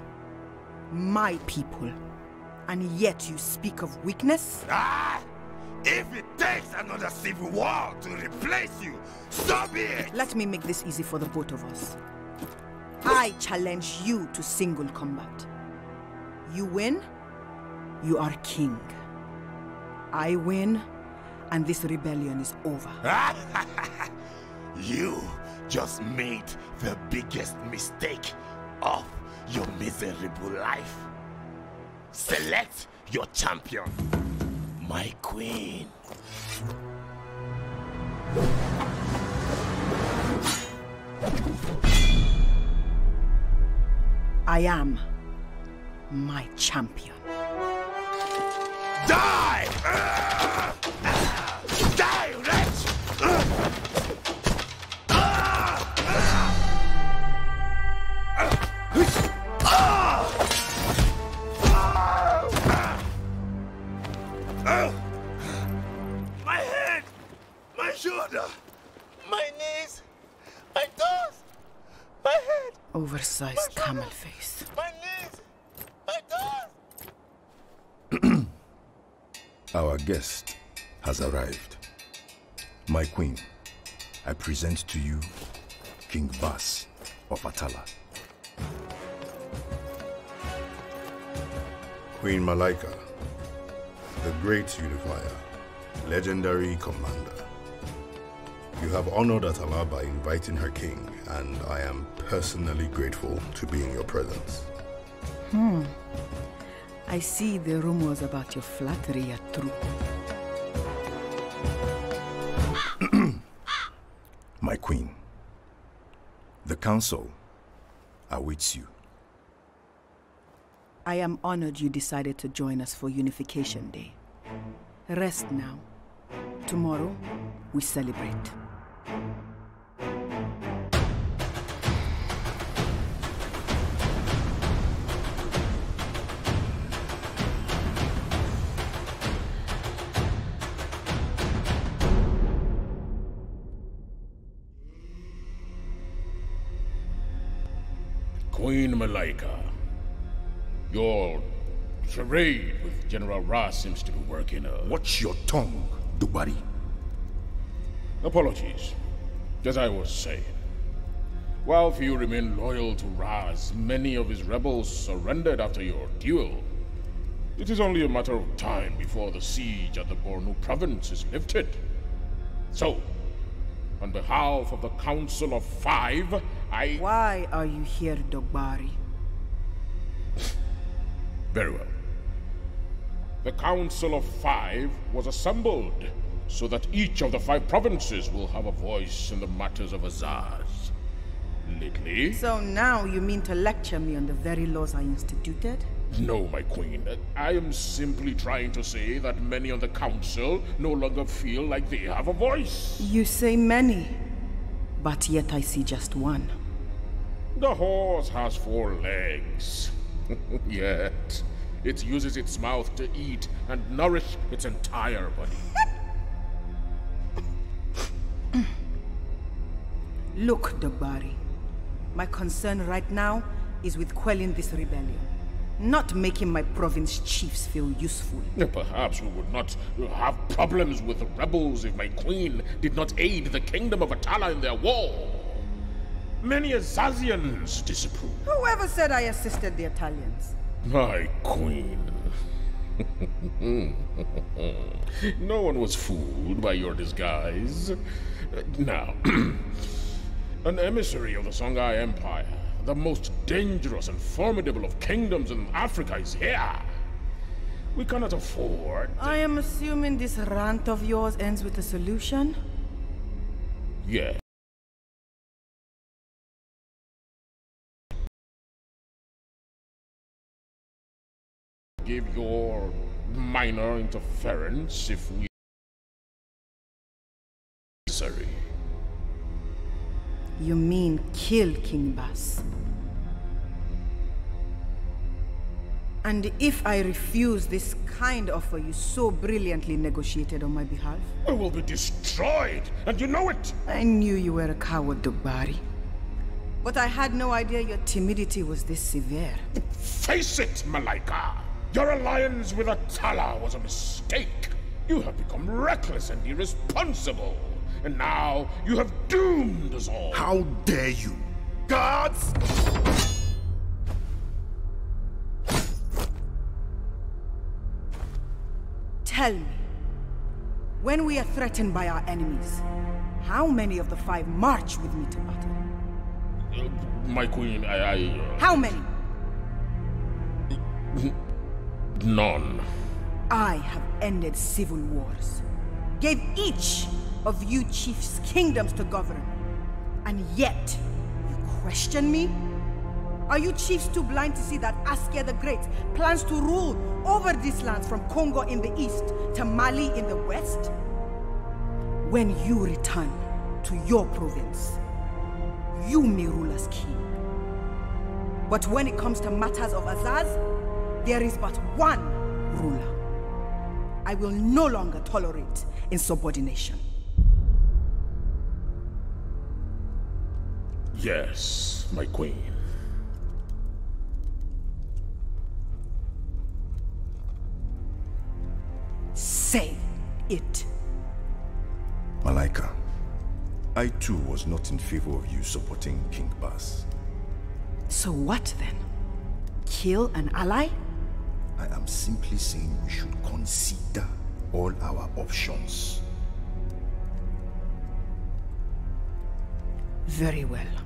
Speaker 29: My people. And yet you speak of weakness?
Speaker 30: Ah! If it takes another civil war to replace you, so be it!
Speaker 29: Let me make this easy for the both of us. I challenge you to single combat. You win, you are king. I win, and this rebellion is over.
Speaker 30: you just made the biggest mistake of your miserable life. Select your champion, my queen.
Speaker 29: I am my champion.
Speaker 30: Die! Ah!
Speaker 29: Oversized camel face.
Speaker 30: My knees! My toes!
Speaker 28: Our guest has arrived. My queen, I present to you King Vas of Atala. Queen Malaika, the great unifier, legendary commander. You have honored Atala by inviting her king, and I am personally grateful to be in your presence.
Speaker 29: Hmm. I see the rumors about your flattery are true.
Speaker 28: My queen, the council awaits you.
Speaker 29: I am honored you decided to join us for Unification Day. Rest now. Tomorrow, we celebrate.
Speaker 31: Queen Malika, your charade with General Ross seems to be working. Uh...
Speaker 28: Watch your tongue, Dubari.
Speaker 31: Apologies. As I was saying, while few remain loyal to Raz, many of his rebels surrendered after your duel. It is only a matter of time before the siege at the Bornu province is lifted. So, on behalf of the Council of Five, I.
Speaker 29: Why are you here, Dogbari?
Speaker 31: Very well. The Council of Five was assembled so that each of the five provinces will have a voice in the matters of Azaz. Lately.
Speaker 29: So now you mean to lecture me on the very laws I instituted?
Speaker 31: No, my queen. I am simply trying to say that many on the council no longer feel like they have a voice.
Speaker 29: You say many, but yet I see just one.
Speaker 31: The horse has four legs. Yet, it uses its mouth to eat and nourish its entire body.
Speaker 29: Look, Dogbari. My concern right now is with quelling this rebellion, not making my province chiefs feel useful.
Speaker 31: Perhaps we would not have problems with the rebels if my queen did not aid the kingdom of Atala in their war. Many Azazians disapprove.
Speaker 29: Whoever said I assisted the Italians?
Speaker 31: My queen. no one was fooled by your disguise. Uh, now, an emissary of the Songhai Empire, the most dangerous and formidable of kingdoms in Africa, is here. We cannot afford.
Speaker 29: I am assuming this rant of yours ends with a solution?
Speaker 31: Yeah. Give your minor interference if we necessary.
Speaker 29: You mean kill King Bas? And if I refuse this kind offer you so brilliantly negotiated on my behalf?
Speaker 31: I will be destroyed, and you know it!
Speaker 29: I knew you were a coward, Dogbari. But I had no idea your timidity was this severe.
Speaker 31: Face it, Malika! Your alliance with Atala was a mistake. You have become reckless and irresponsible. And now you have doomed us all.
Speaker 30: How dare you? Guards!
Speaker 29: Tell me, when we are threatened by our enemies, how many of the five march with me to battle?
Speaker 31: Uh, my queen, I. I uh...
Speaker 29: How many?
Speaker 31: None.
Speaker 29: I have ended civil wars, gave each of you chiefs kingdoms to govern, and yet you question me? Are you chiefs too blind to see that Askia the Great plans to rule over these lands from Congo in the east to Mali in the west? When you return to your province, you may rule as king. But when it comes to matters of Azaz, there is but one ruler. I will no longer tolerate insubordination.
Speaker 31: Yes, my queen.
Speaker 29: Say it.
Speaker 28: Malaika, I too was not in favor of you supporting King Bas.
Speaker 29: So what then? Kill an ally?
Speaker 28: I am simply saying we should consider all our options.
Speaker 29: Very well.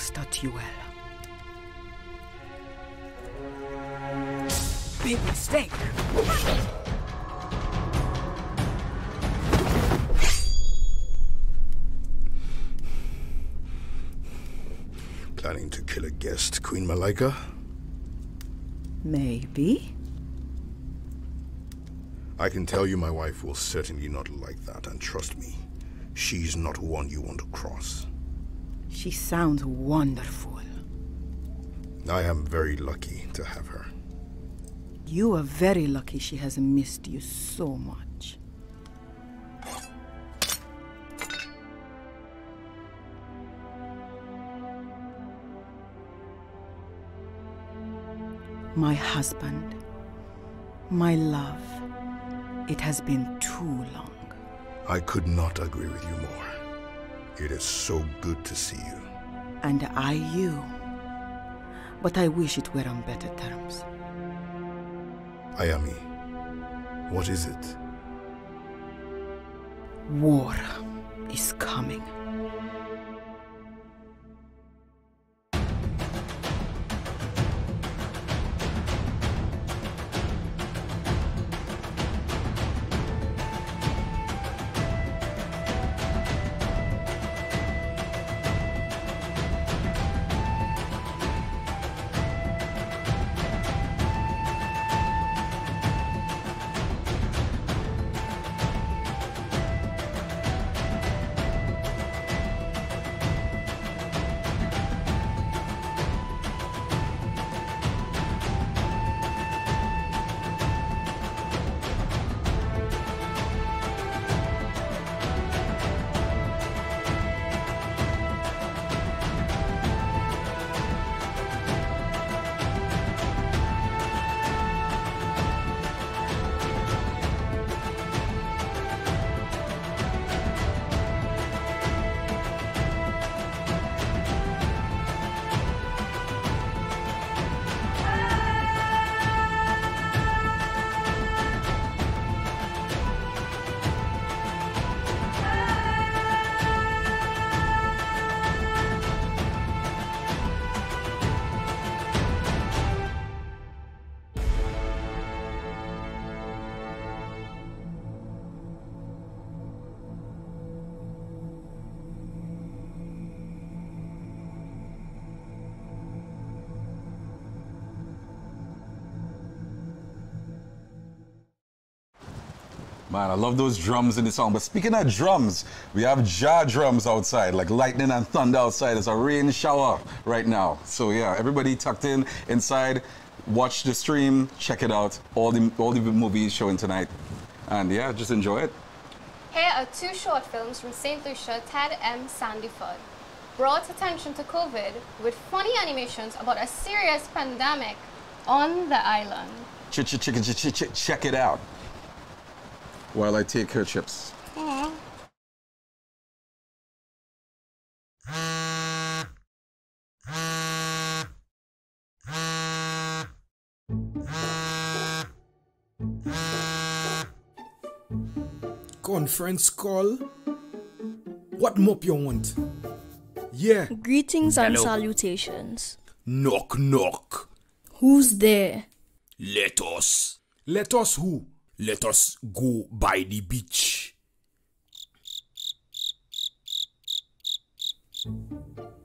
Speaker 29: Your you well. Big mistake.
Speaker 28: Planning to kill a guest, Queen Malika?
Speaker 29: Maybe.
Speaker 28: I can tell you my wife will certainly not like that, and trust me, she's not one you want to cross.
Speaker 29: She sounds wonderful.
Speaker 28: I am very lucky to have her.
Speaker 29: You are very lucky she has missed you so much. My husband, my love, it has been too long.
Speaker 28: I could not agree with you more. It is so good to see you.
Speaker 29: And I you. But I wish it were on better terms.
Speaker 28: Ayami, what is it?
Speaker 29: War is coming.
Speaker 2: Love those drums in the song. But speaking of drums, we have jar drums outside, like lightning and thunder outside. It's a rain shower right now. So yeah, everybody tucked in inside. Watch the stream, check it out. All the all the movies showing tonight, and yeah, just enjoy it.
Speaker 3: Here are two short films from St. Lucia, Ted M. Sandyford. Brought attention to COVID with funny animations about a serious pandemic on the island.
Speaker 2: Ch ch ch check it out. While I take her chips.
Speaker 3: Aw.
Speaker 32: Conference call? What mop you want? Yeah.
Speaker 33: Greetings and
Speaker 32: Hello.
Speaker 33: salutations.
Speaker 32: Knock knock.
Speaker 33: Who's there?
Speaker 32: Let us. Let us who? Let us go by the beach.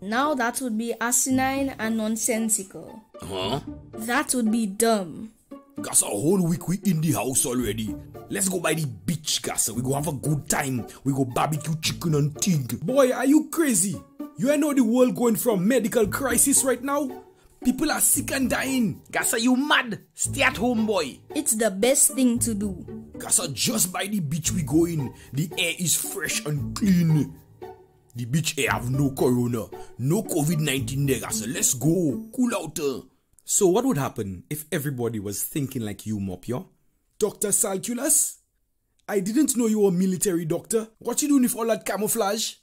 Speaker 33: Now that would be asinine and nonsensical.
Speaker 32: Huh?
Speaker 33: That would be dumb.
Speaker 32: Gas a whole week we in the house already. Let's go by the beach, Gas. We go have a good time. We go barbecue chicken and thing. Boy, are you crazy? You ain't know the world going from medical crisis right now? People are sick and dying. Gas, are you mad? Stay at home, boy.
Speaker 33: It's the best thing to do.
Speaker 32: Gas, just by the beach we going. The air is fresh and clean. The beach air have no corona, no COVID-19 there, Gas. Let's go. Cool out. uh.
Speaker 34: So what would happen if everybody was thinking like you, Mopio?
Speaker 32: Dr. Salculus? I didn't know you were a military doctor. What you doing with all that camouflage?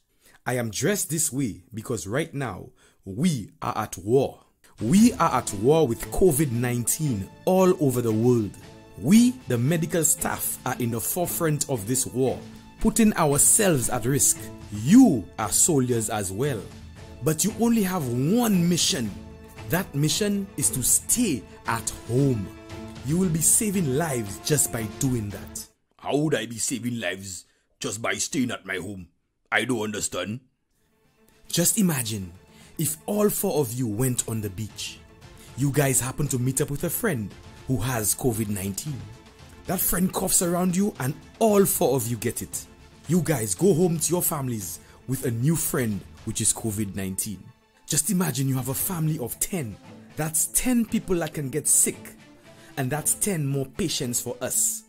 Speaker 34: I am dressed this way because right now we are at war. We are at war with COVID 19 all over the world. We, the medical staff, are in the forefront of this war, putting ourselves at risk. You are soldiers as well. But you only have one mission. That mission is to stay at home. You will be saving lives just by doing that.
Speaker 32: How would I be saving lives just by staying at my home? I don't understand.
Speaker 34: Just imagine if all four of you went on the beach. You guys happen to meet up with a friend who has COVID 19. That friend coughs around you, and all four of you get it. You guys go home to your families with a new friend, which is COVID 19. Just imagine you have a family of 10. That's 10 people that can get sick, and that's 10 more patients for us.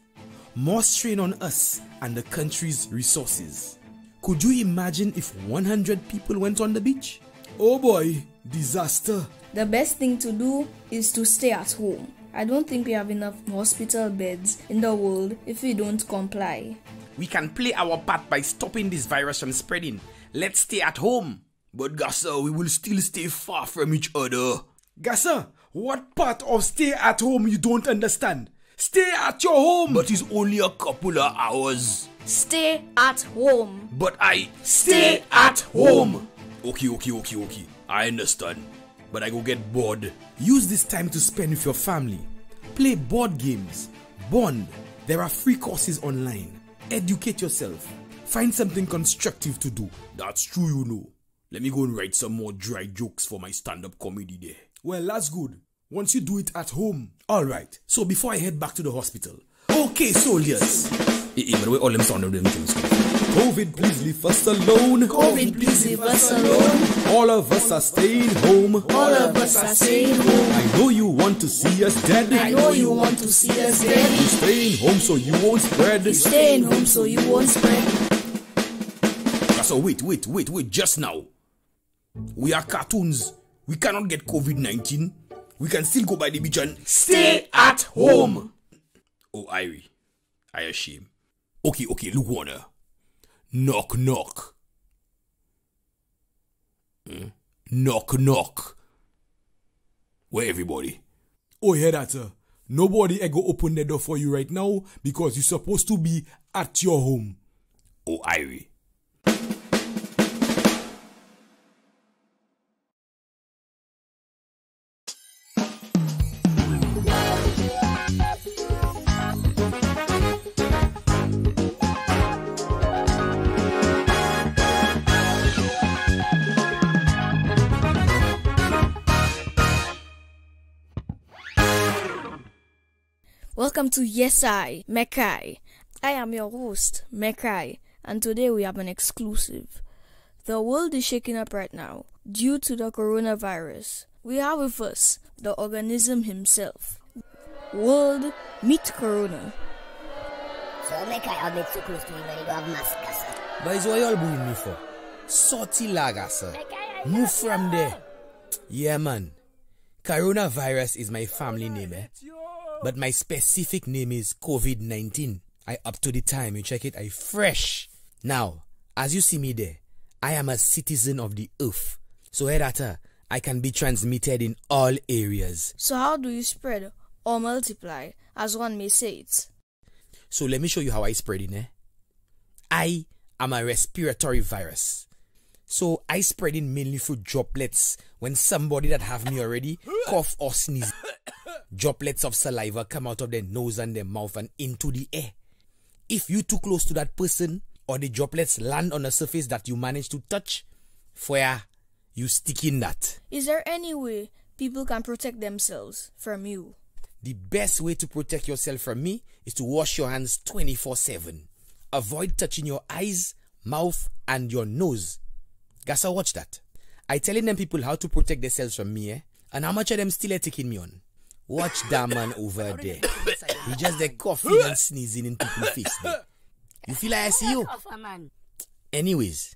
Speaker 34: More strain on us and the country's resources. Could you imagine if 100 people went on the beach?
Speaker 32: Oh boy, disaster.
Speaker 33: The best thing to do is to stay at home. I don't think we have enough hospital beds in the world if we don't comply.
Speaker 34: We can play our part by stopping this virus from spreading. Let's stay at home.
Speaker 32: But Gassa, we will still stay far from each other.
Speaker 34: Gassa, what part of stay at home you don't understand? Stay at your home.
Speaker 32: But it's only a couple of hours.
Speaker 33: Stay at home.
Speaker 32: But I
Speaker 34: Stay at home.
Speaker 32: Okay, okay, okay, okay. I understand. But I go get bored.
Speaker 34: Use this time to spend with your family. Play board games. Bond. There are free courses online. Educate yourself. Find something constructive to do.
Speaker 32: That's true, you know. Let me go and write some more dry jokes for my stand-up comedy there.
Speaker 34: Well, that's good. Once you do it at home. Alright, so before I head back to the hospital. Okay, soldiers.
Speaker 32: Eh, eh, all them sound of them.
Speaker 34: COVID, please leave us alone.
Speaker 33: COVID, please leave us alone.
Speaker 34: All of us are staying home.
Speaker 33: All of us are staying home.
Speaker 34: I know you want to see us dead.
Speaker 33: I know you want to see us dead.
Speaker 34: You're staying home so you won't spread.
Speaker 33: You're staying home so you won't spread.
Speaker 32: Ah, so wait, wait, wait, wait, just now. We are cartoons. We cannot get COVID 19. We can still go by the beach and
Speaker 34: Stay at home.
Speaker 32: Oh, Irie, I assume. Okay, okay, look, Warner. Knock, knock. Hmm? Knock, knock. Where everybody?
Speaker 34: Oh, hear that, sir. Nobody ever open the door for you right now because you're supposed to be at your home.
Speaker 32: Oh, Irie.
Speaker 33: Welcome to Yes I, Mekai. I am your host, Mekai, and today we have an exclusive. The world is shaking up right now due to the coronavirus. We have with us the organism himself. World Meet Corona.
Speaker 35: So Mekai, I'll make so close to him and he don't have mask, sir.
Speaker 34: But it's what y'all booing me for. Sorty lager, sir. Move from there. Yeah, man. Coronavirus is my family name, eh? But my specific name is COVID 19. I up to the time, you check it, I fresh. Now, as you see me there, I am a citizen of the earth. So, Hedata, I can be transmitted in all areas.
Speaker 33: So, how do you spread or multiply, as one may say it?
Speaker 34: So, let me show you how I spread it, eh? I am a respiratory virus. So I spread it mainly through droplets when somebody that have me already cough or sneeze. droplets of saliva come out of their nose and their mouth and into the air. If you too close to that person or the droplets land on a surface that you manage to touch, where you stick in that.
Speaker 33: Is there any way people can protect themselves from you?
Speaker 34: The best way to protect yourself from me is to wash your hands 24 7. Avoid touching your eyes, mouth, and your nose. Gassa, watch that. I telling them people how to protect themselves from me, eh? And how much of them still are taking me on? Watch that man over there. He just there coughing and sneezing in people's face. There. You feel like I see you? Anyways,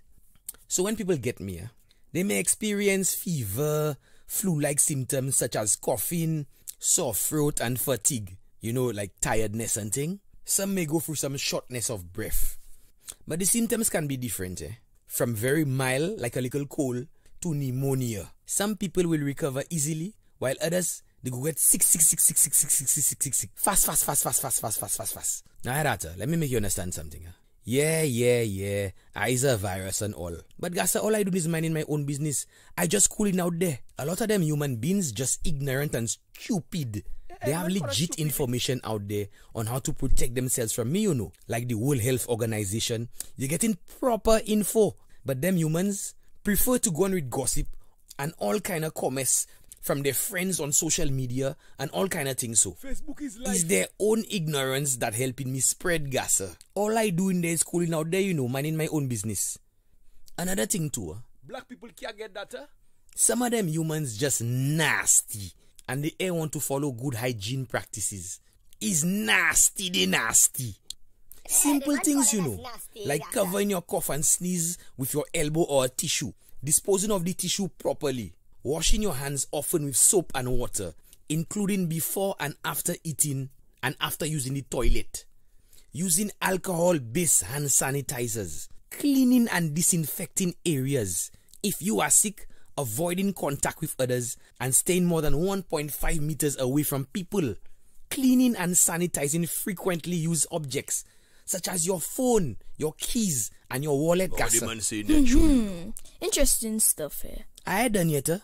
Speaker 34: so when people get me, eh, they may experience fever, flu-like symptoms such as coughing, sore throat, and fatigue. You know, like tiredness and thing. Some may go through some shortness of breath. But the symptoms can be different, eh? From very mild, like a little cold, to pneumonia. Some people will recover easily, while others they go get sick, sick, sick, sick, sick, sick, sick, sick, sick, sick, sick. Fast, fast, fast, fast, fast, fast, fast, fast, fast. Now, Harata, let me make you understand something. Huh? Yeah, yeah, yeah. I is a virus and all. But Gassa, all I do is minding my own business. I just cooling out there. A lot of them human beings just ignorant and stupid. They have legit information out there on how to protect themselves from me, you know. Like the World Health Organization. You're getting proper info. But them humans prefer to go on with gossip and all kind of comments from their friends on social media and all kind of things so.
Speaker 32: Facebook is life.
Speaker 34: It's their own ignorance that helping me spread gasser. All I do in there is schooling out there, you know, minding my own business. Another thing too, uh,
Speaker 32: Black people can't get that, huh?
Speaker 34: some of them humans just nasty and they ain't want to follow good hygiene practices. Is nasty, they nasty. Simple things, you know, like covering your cough and sneeze with your elbow or a tissue, disposing of the tissue properly, washing your hands often with soap and water, including before and after eating and after using the toilet, using alcohol based hand sanitizers, cleaning and disinfecting areas. If you are sick, avoiding contact with others, and staying more than 1.5 meters away from people. Cleaning and sanitizing frequently used objects such as your phone, your keys, and your wallet.
Speaker 32: Oh, the
Speaker 34: Gasser.
Speaker 32: man saying that true.
Speaker 33: Hmm. Interesting stuff here.
Speaker 34: I done yet. uh.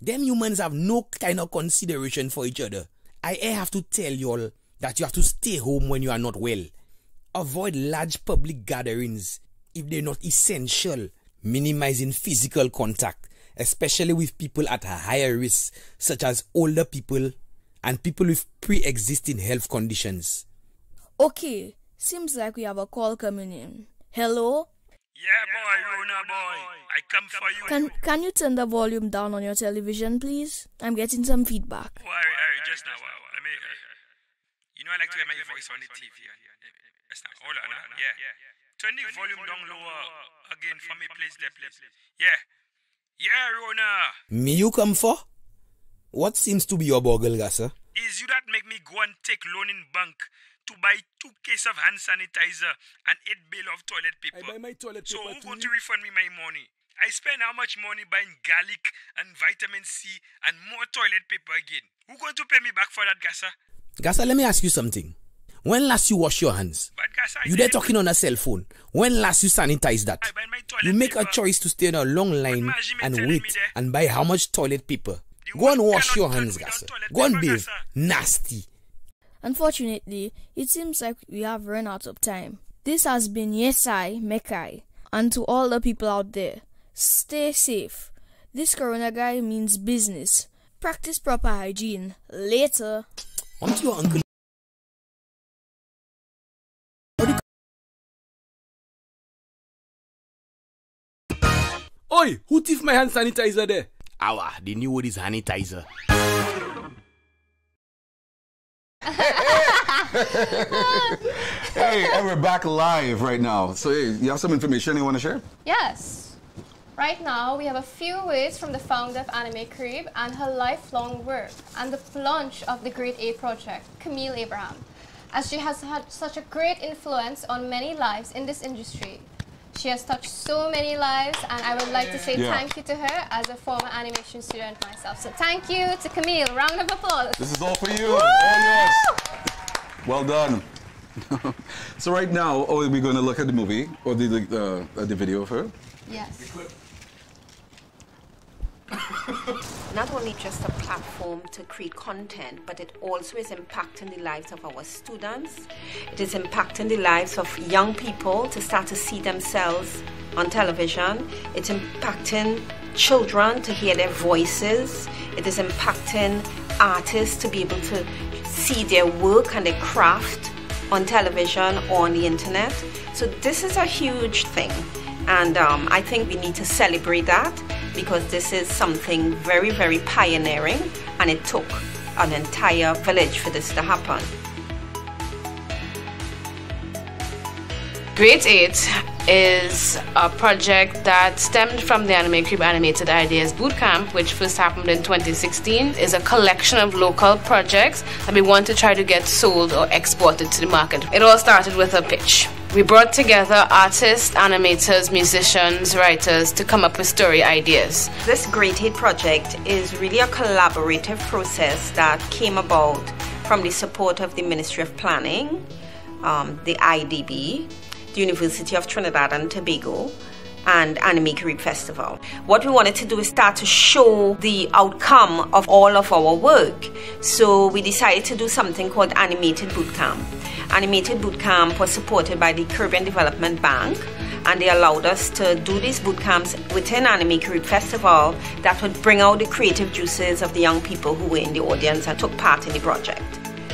Speaker 34: Them humans have no kind of consideration for each other. I eh have to tell y'all that you have to stay home when you are not well. Avoid large public gatherings if they're not essential. Minimizing physical contact, especially with people at a higher risk, such as older people and people with pre-existing health conditions.
Speaker 33: Okay, seems like we have a call coming in. Hello?
Speaker 32: Yeah, boy, Rona boy. I come for you.
Speaker 33: Can can you turn the volume down on your television, please? I'm getting some feedback.
Speaker 32: Why, Harry, just now. uh, let me. Uh, you know, I like to hear my voice on the TV. Just now. Hold on. uh, yeah. Turn the volume down lower again for me, please, there, please. Yeah. Yeah, Rona.
Speaker 34: Me you come for? What seems to be your boggle, Gasser?
Speaker 32: Is you that make me go and take loan in bank to buy two case of hand sanitizer and eight bale of toilet paper.
Speaker 34: I buy my toilet
Speaker 32: so
Speaker 34: paper
Speaker 32: who
Speaker 34: too.
Speaker 32: going to refund me my money? I spend how much money buying garlic and vitamin C and more toilet paper again? Who going to pay me back for that, Gasa?
Speaker 34: Gasser, let me ask you something. When last you wash your hands?
Speaker 32: But Gassa,
Speaker 34: You there talking on a cell phone. When last you sanitize that? You make a choice to stay in a long line and wait and buy how much toilet paper. Go and wash your hands, Gasa. Go and bathe. Nasty.
Speaker 33: Unfortunately, it seems like we have run out of time. This has been Yesai Mekai, and to all the people out there, stay safe. This corona guy means business. Practice proper hygiene. Later.
Speaker 34: On to your uncle. Oi, who thief my hand sanitizer there? Awa, the new word is sanitizer.
Speaker 2: hey, and we're back live right now. So, hey, you have some information you want to share?
Speaker 3: Yes. Right now, we have a few words from the founder of Animae Caribe and her lifelong work and the launch of the Great 8 Project, Camille Abraham, as she has had such a great influence on many lives in this industry. She has touched so many lives, and I would like to say
Speaker 2: Yeah.
Speaker 3: thank you to her as a former animation student myself. So thank you to Camille. Round of applause.
Speaker 2: This is all for you. All yours. Well done. so right now, oh, are we going to look at the movie or the the, uh, the video of her?
Speaker 3: Yes.
Speaker 36: not only just a platform to create content, but it also is impacting the lives of our students. It is impacting the lives of young people to start to see themselves on television. It's impacting children to hear their voices. It is impacting artists to be able to see their work and their craft on television or on the internet. So this is a huge thing. And um, I think we need to celebrate that because this is something very, very pioneering and it took an entire village for this to happen.
Speaker 37: Great 8 is a project that stemmed from the Animae Caribe Animated Ideas Bootcamp, which first happened in 2016. is a collection of local projects that we want to try to get sold or exported to the market. It all started with a pitch. We brought together artists, animators, musicians, writers to come up with story ideas.
Speaker 36: This Great 8 project is really a collaborative process that came about from the support of the Ministry of Planning, um, the IDB, the University of Trinidad and Tobago, and Animae Caribe Festival. What we wanted to do is start to show the outcome of all of our work. So we decided to do something called Animated Bootcamp. Animated Bootcamp was supported by the Caribbean Development Bank and they allowed us to do these boot camps within Animae Caribe Festival that would bring out the creative juices of the young people who were in the audience and took part in the project.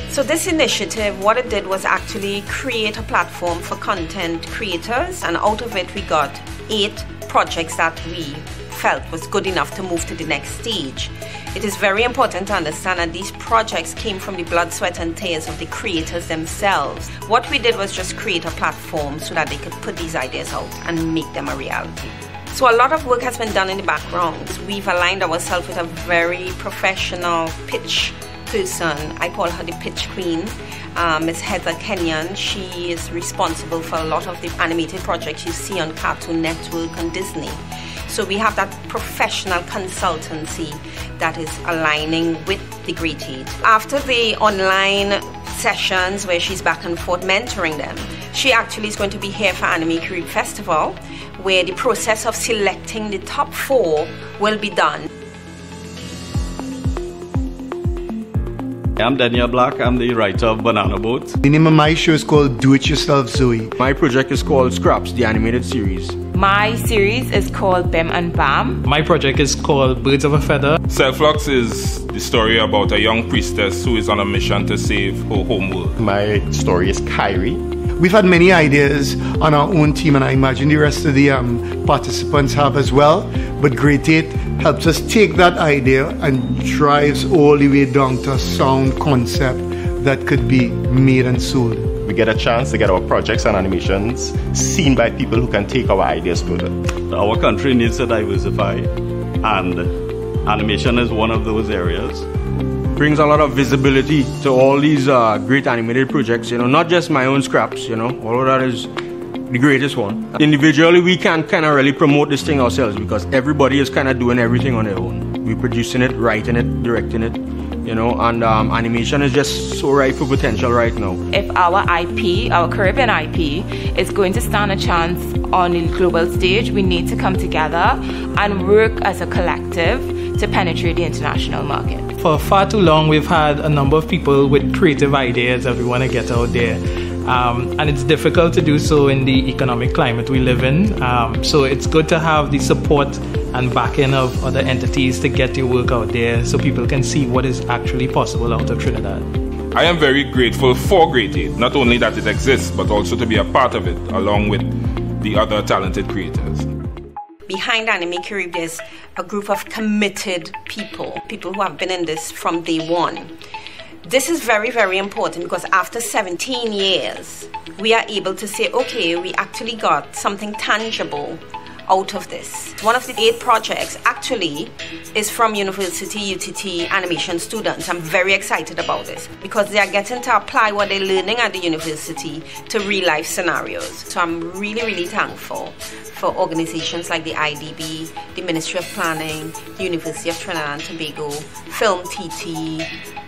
Speaker 36: So this initiative, what it did was actually create a platform for content creators and out of it we got eight projects that we felt was good enough to move to the next stage. It is very important to understand that these projects came from the blood, sweat, and tears of the creators themselves. What we did was just create a platform so that they could put these ideas out and make them a reality. So, a lot of work has been done in the background. We've aligned ourselves with a very professional pitch person. I call her the pitch queen. Um, Miss Heather Kenyon. She is responsible for a lot of the animated projects you see on Cartoon Network and Disney. So we have that professional consultancy that is aligning with the Eight. After the online sessions where she's back and forth mentoring them, she actually is going to be here for Animae Caribe Festival, where the process of selecting the top four will be done.
Speaker 38: I'm Daniel Black. I'm the writer of Banana Boat.
Speaker 39: The name of my show is called Do It Yourself Zoe.
Speaker 38: My project is called Scraps, the animated series.
Speaker 40: My series is called Bem and Bam.
Speaker 41: My project is called Birds of a Feather.
Speaker 42: Selflux is the story about a young priestess who is on a mission to save her homeworld.
Speaker 39: My story is Kyrie. We've had many ideas on our own team, and I imagine the rest of the um, participants have as well. But Great Eight helps us take that idea and drives all the way down to a sound concept that could be made and sold.
Speaker 43: We get a chance to get our projects and animations seen by people who can take our ideas further.
Speaker 38: Our country needs to diversify, and animation is one of those areas.
Speaker 44: Brings a lot of visibility to all these uh, great animated projects, you know, not just my own scraps, you know, although that is the greatest one. Individually, we can't kind of really promote this thing ourselves because everybody is kind of doing everything on their own. We're producing it, writing it, directing it, you know, and um, animation is just so ripe for potential right now.
Speaker 40: If our IP, our Caribbean IP, is going to stand a chance on the global stage, we need to come together and work as a collective to penetrate the international market.
Speaker 41: For far too long, we've had a number of people with creative ideas that we want to get out there. Um, and it's difficult to do so in the economic climate we live in. Um, so it's good to have the support and backing of other entities to get your work out there so people can see what is actually possible out of Trinidad.
Speaker 42: I am very grateful for Great Eight, not only that it exists, but also to be a part of it along with the other talented creators.
Speaker 36: Behind Animae Caribe, there's a group of committed people, people who have been in this from day one. This is very, very important because after 17 years, we are able to say, okay, we actually got something tangible out of this. One of the eight projects actually is from University UTT animation students. I'm very excited about this because they are getting to apply what they're learning at the university to real life scenarios. So I'm really, really thankful for organizations like the IDB, the Ministry of Planning, University of Trinidad and Tobago, Film TT,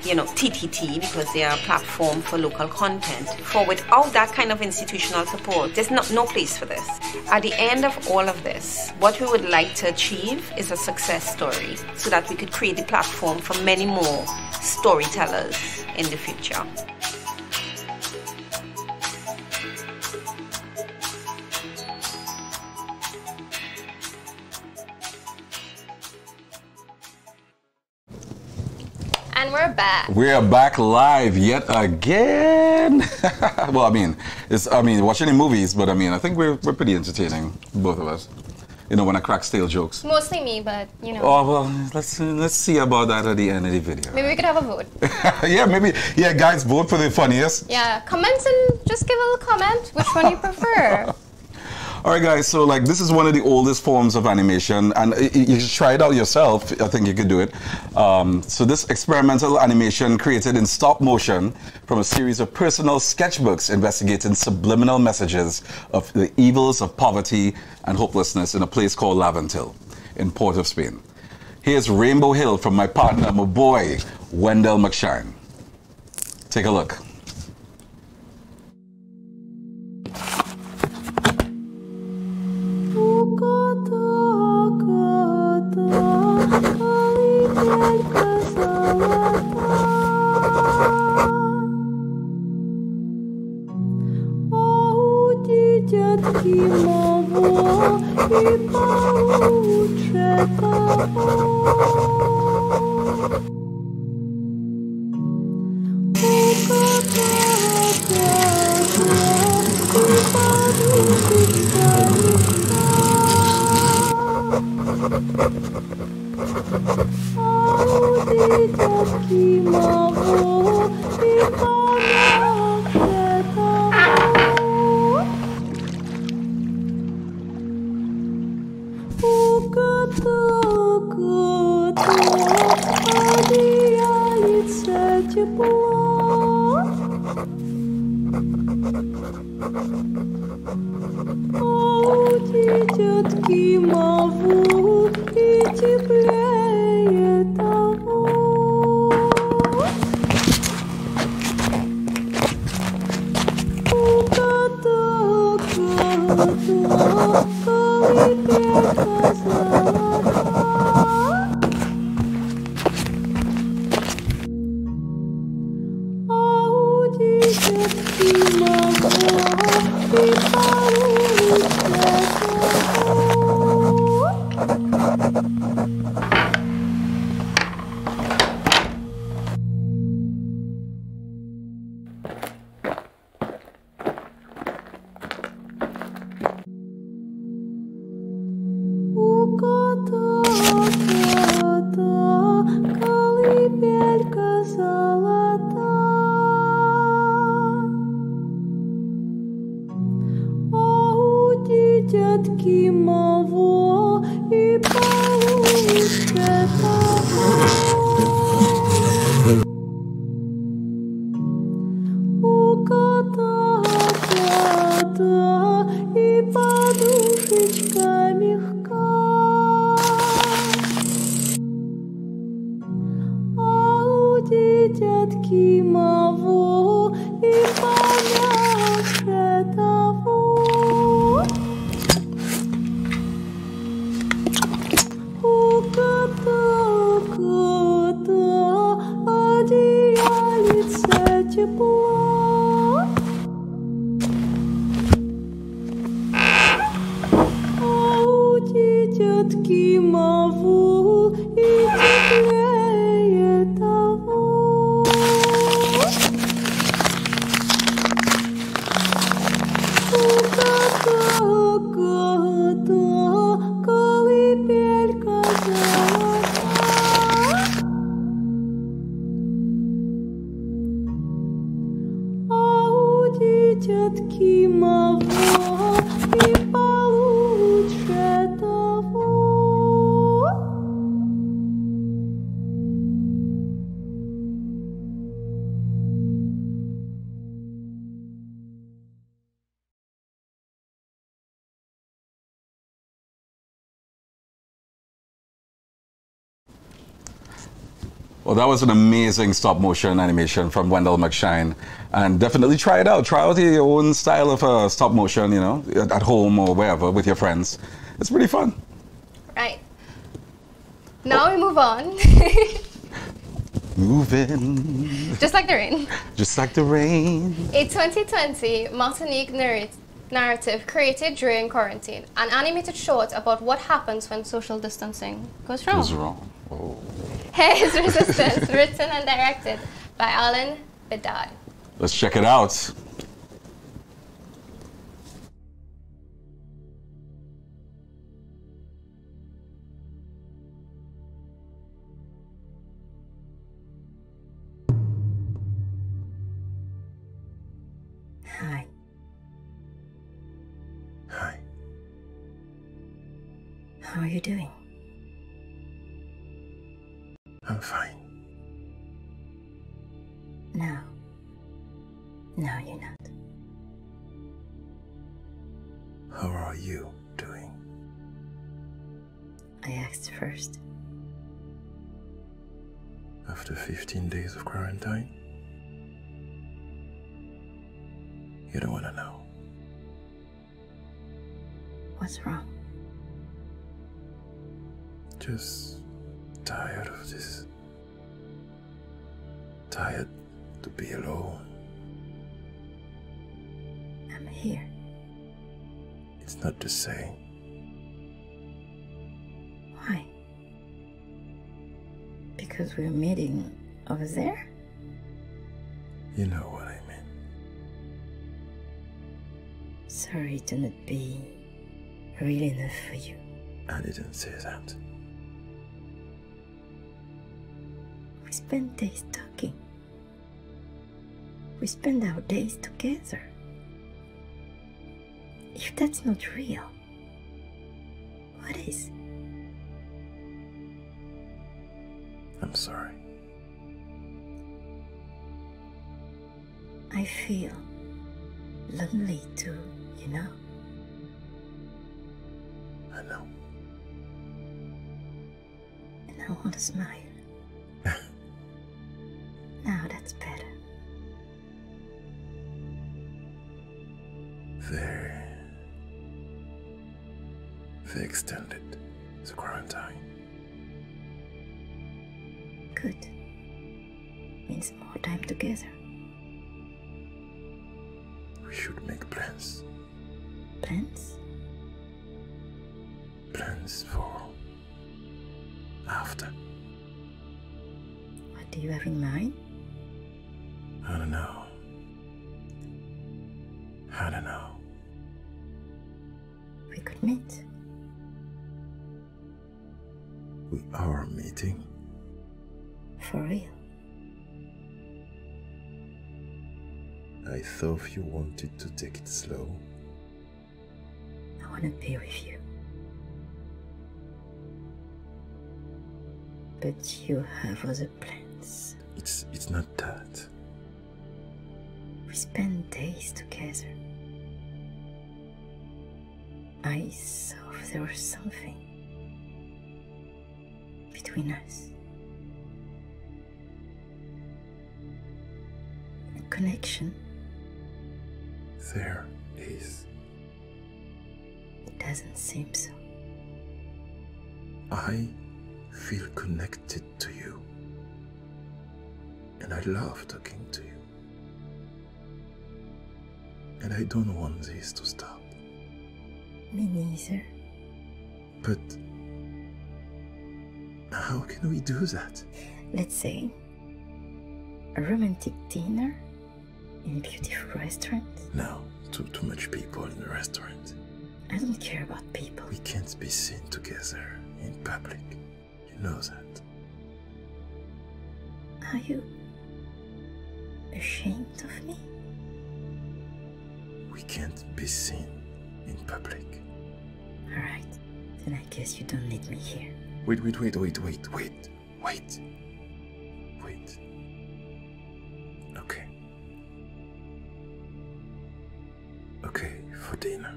Speaker 36: you know, TTT because they are a platform for local content. For without that kind of institutional support, there's not, no place for this. At the end of all of this, what we would like to achieve is a success story so that we could create a platform for many more storytellers in the future.
Speaker 3: And we're back.
Speaker 2: We are back live yet again. well, I mean, it's I mean watching the movies, but I mean I think we're we're pretty entertaining, both of us. You know, when I crack stale jokes.
Speaker 3: Mostly me, but you know.
Speaker 2: Oh well, let's let's see about that at the end of the video.
Speaker 3: Maybe we could have a vote.
Speaker 2: yeah, maybe. Yeah, guys, vote for the funniest.
Speaker 3: Yeah, comments and just give a little comment which one you prefer.
Speaker 2: All right, guys. So, like, this is one of the oldest forms of animation, and you should try it out yourself. I think you could do it. Um, so, this experimental animation created in stop motion from a series of personal sketchbooks investigating subliminal messages of the evils of poverty and hopelessness in a place called Laventille in Port of Spain. Here's Rainbow Hill from my partner, my boy, Wendell McShine. Take a look.
Speaker 45: Дітки мого і получше того. Тепло. А у Тетки, мама. Thank you.
Speaker 46: gotta that was an amazing stop motion animation from Wendell McShine. And definitely try it out. Try out your own style of uh, stop motion, you know, at home or wherever with your friends. It's pretty fun.
Speaker 3: Right. Now we move on.
Speaker 46: Moving.
Speaker 3: Just like the rain.
Speaker 46: Just like the rain.
Speaker 3: A 2020 Martinique narrat- narrative created during quarantine, an animated short about what happens when social distancing goes wrong.
Speaker 46: Goes wrong. Oh.
Speaker 3: Hair's Resistance, written and directed by Alan Bedard.
Speaker 46: Let's check it out.
Speaker 47: Hi.
Speaker 48: Hi.
Speaker 47: How are you doing?
Speaker 48: I'm fine.
Speaker 47: No. No, you're not.
Speaker 48: How are you doing?
Speaker 47: I asked first.
Speaker 48: After 15 days of quarantine? You don't want to know.
Speaker 47: What's wrong?
Speaker 48: Just tired of this. Tired to be alone.
Speaker 47: I'm here.
Speaker 48: It's not the same.
Speaker 47: Why? Because we're meeting over there?
Speaker 48: You know what I mean.
Speaker 47: Sorry to not be real enough for you.
Speaker 48: I didn't say that.
Speaker 47: Spend days talking. We spend our days together. If that's not real, what is?
Speaker 48: I'm sorry.
Speaker 47: I feel lonely too, you know?
Speaker 48: I know.
Speaker 47: And I want to smile.
Speaker 48: Extended the quarantine.
Speaker 47: Good. Means more time together.
Speaker 48: We should make plans.
Speaker 47: Plans?
Speaker 48: Plans For
Speaker 47: real.
Speaker 48: I thought you wanted to take it slow.
Speaker 47: I want to be with you. But you have other plans.
Speaker 48: It's it's not that.
Speaker 47: We spend days together. I saw there was something between us. A connection.
Speaker 48: There is.
Speaker 47: It doesn't seem so.
Speaker 48: I feel connected to you. And I love talking to you. And I don't want this to stop.
Speaker 47: Me neither.
Speaker 48: But how can we do that?
Speaker 47: Let's say a romantic dinner in a beautiful restaurant.
Speaker 48: No, too too much people in the restaurant.
Speaker 47: I don't care about people.
Speaker 48: We can't be seen together in public. You know that.
Speaker 47: Are you ashamed of me?
Speaker 48: We can't be seen in public.
Speaker 47: Alright, then I guess you don't need me here.
Speaker 48: Wait, wait, wait, wait, wait, wait, wait. Wait. Okay. Okay, for dinner.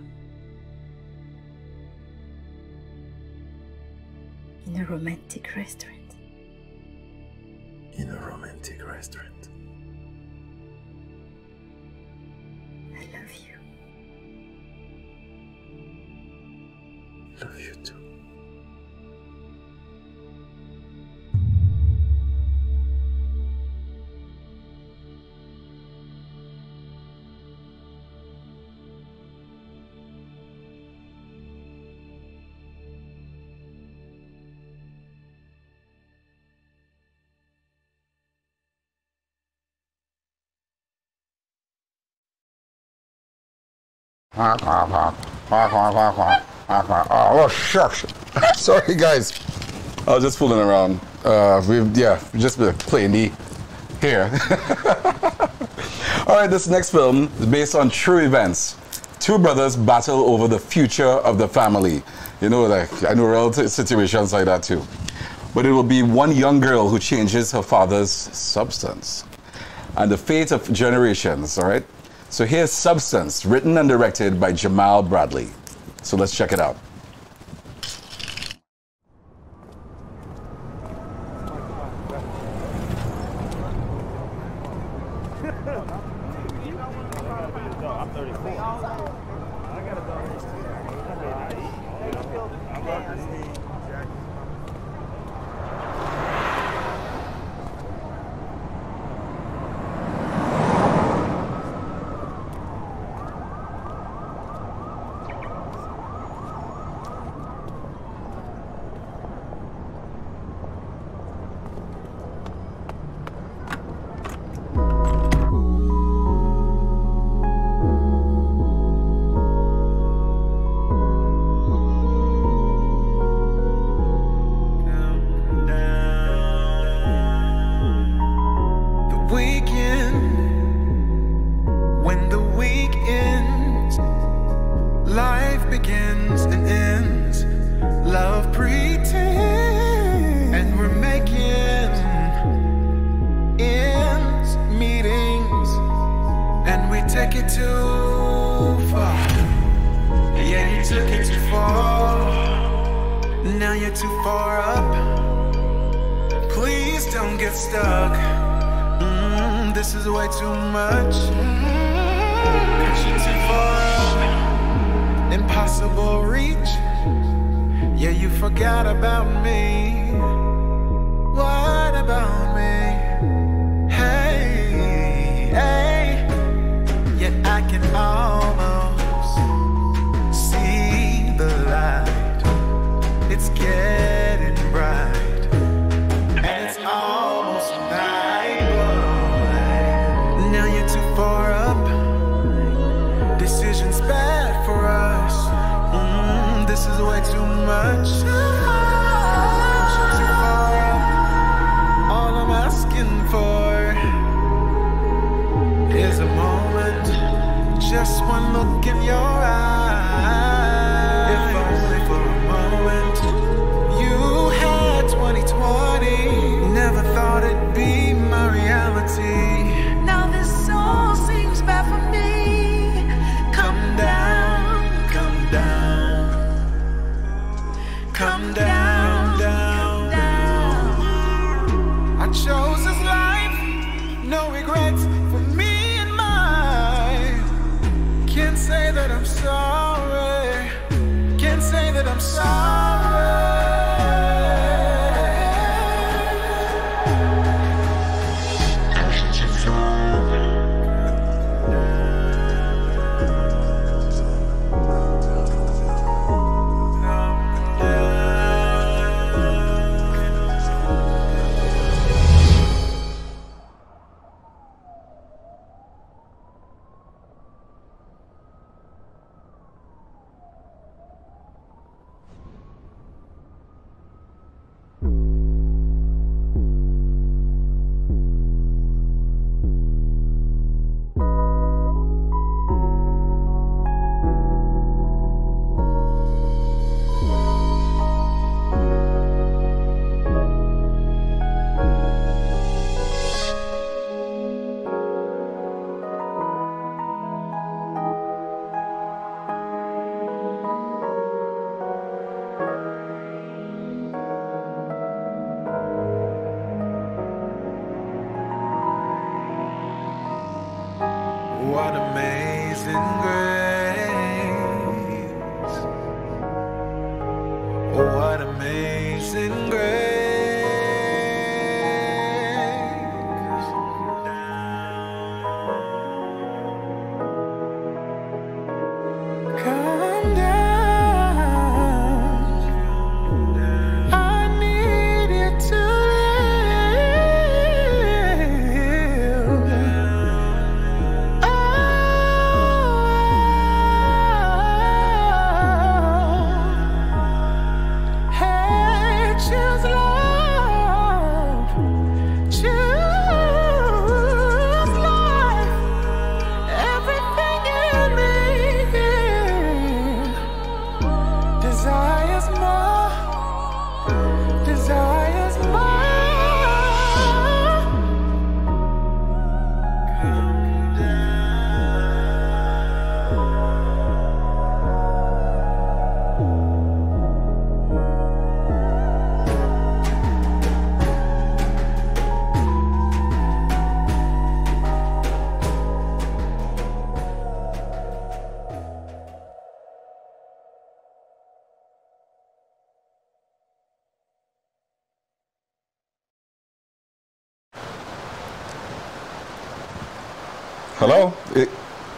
Speaker 47: In a romantic restaurant.
Speaker 2: Oh, shucks. Sorry, guys. I was just fooling around. Uh, we've, yeah, we've just been playing the here. All right, this next film is based on true events. Two brothers battle over the future of the family. You know, like, I know real situations like that too. But it will be one young girl who changes her father's substance and the fate of generations, all right? So here's Substance, written and directed by Jamaal Bradley. So let's check it out.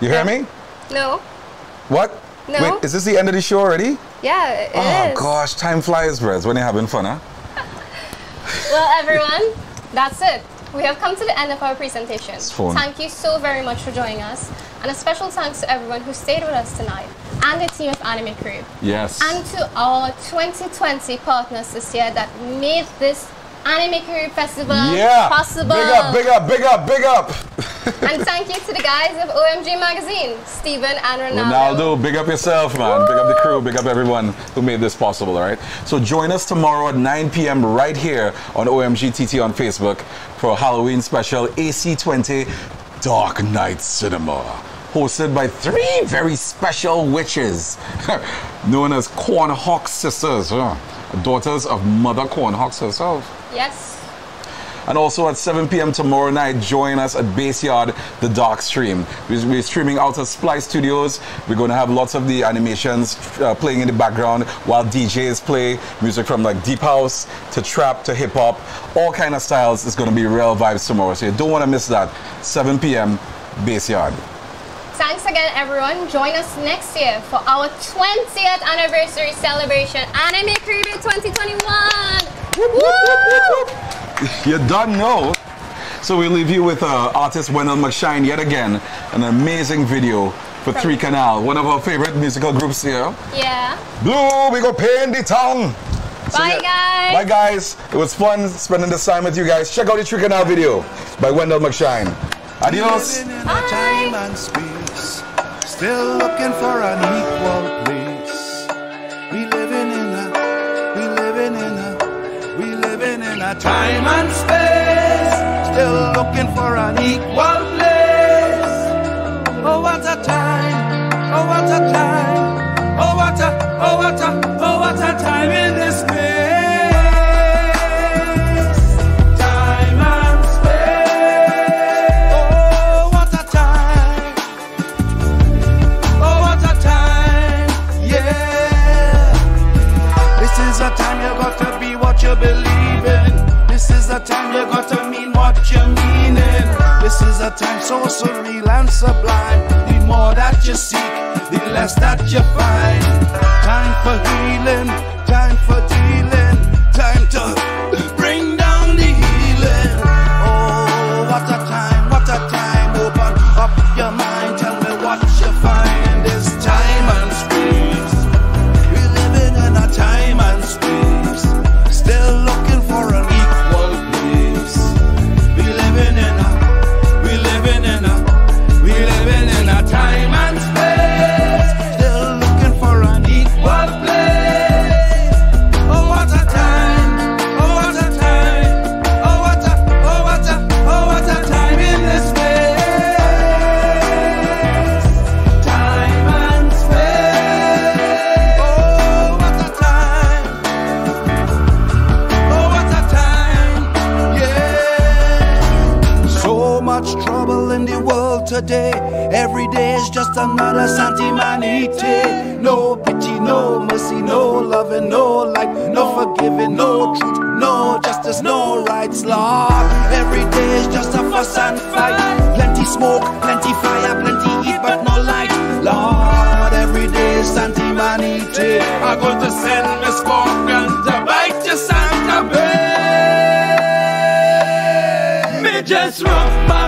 Speaker 49: You
Speaker 2: hear me?
Speaker 3: No.
Speaker 2: What?
Speaker 3: No.
Speaker 2: Wait, is this the end of the show already?
Speaker 3: Yeah, it oh, is.
Speaker 2: oh gosh, time flies, Brez, when you're having fun, huh?
Speaker 3: Well, everyone, that's it. We have come to the end of our presentation. Thank you so very much for joining us. And a special thanks to everyone who stayed with us tonight and the team of Animae Caribe.
Speaker 2: Yes.
Speaker 3: And to our 2020 partners this year that made this Animae Caribe Festival
Speaker 2: yeah.
Speaker 3: possible.
Speaker 2: Big up, big up, big up, big up.
Speaker 3: And thank you to the guys of OMG Magazine, Stephen and Ronaldo.
Speaker 2: Ronaldo, big up yourself, man. Big up the crew, big up everyone who made this possible, all right? So join us tomorrow at 9 p.m. right here on OMG TT on Facebook for a Halloween special AC20 Dark Night Cinema. hosted by three very special witches, known as Cornhawk Sisters, daughters of Mother Cornhawks herself.
Speaker 3: Yes.
Speaker 2: And also at 7 p.m. tomorrow night, join us at Base Yard, the dark stream. We- We're streaming out of Splice Studios. We're going to have lots of the animations uh, playing in the background while DJs play music from like deep house to trap to hip hop, all kind of styles. It's going to be real vibes tomorrow. So you don't want to miss that. 7 p.m. Base Yard.
Speaker 3: Thanks again, everyone. Join us next year for our 20th anniversary celebration, Animae Caribe 2021. Woo!
Speaker 2: You don't know. So we leave you with uh, artist Wendell McShine yet again, an amazing video for Three Canal, one of our favorite musical groups here.
Speaker 3: Yeah.
Speaker 2: Blue, we go paint the town.
Speaker 3: Bye, guys.
Speaker 2: Bye, guys. It was fun spending this time with you guys. Check out the Three Canal video by Wendell McShine. Adios.
Speaker 49: Living in a time and space, still looking for an equal place. Time and space, still looking for an equal place. Oh what a time! Oh what a time! Oh what a, oh what a, oh what a time in this a time you got to mean what you mean in. This is a time so surreal and sublime. The more that you seek, the less that you find. Time for healing, time for dealing, time to just Santimanite. No pity, no mercy, no loving, no light, no forgiving, no truth, no justice, no rights, Lord. Every day is just a fuss and fight. Plenty smoke, plenty fire, plenty heat, but no light, Lord. Every day is Santimanite. I'm going to send Miss Morgan to bite your Santa Bay. Me just rough back,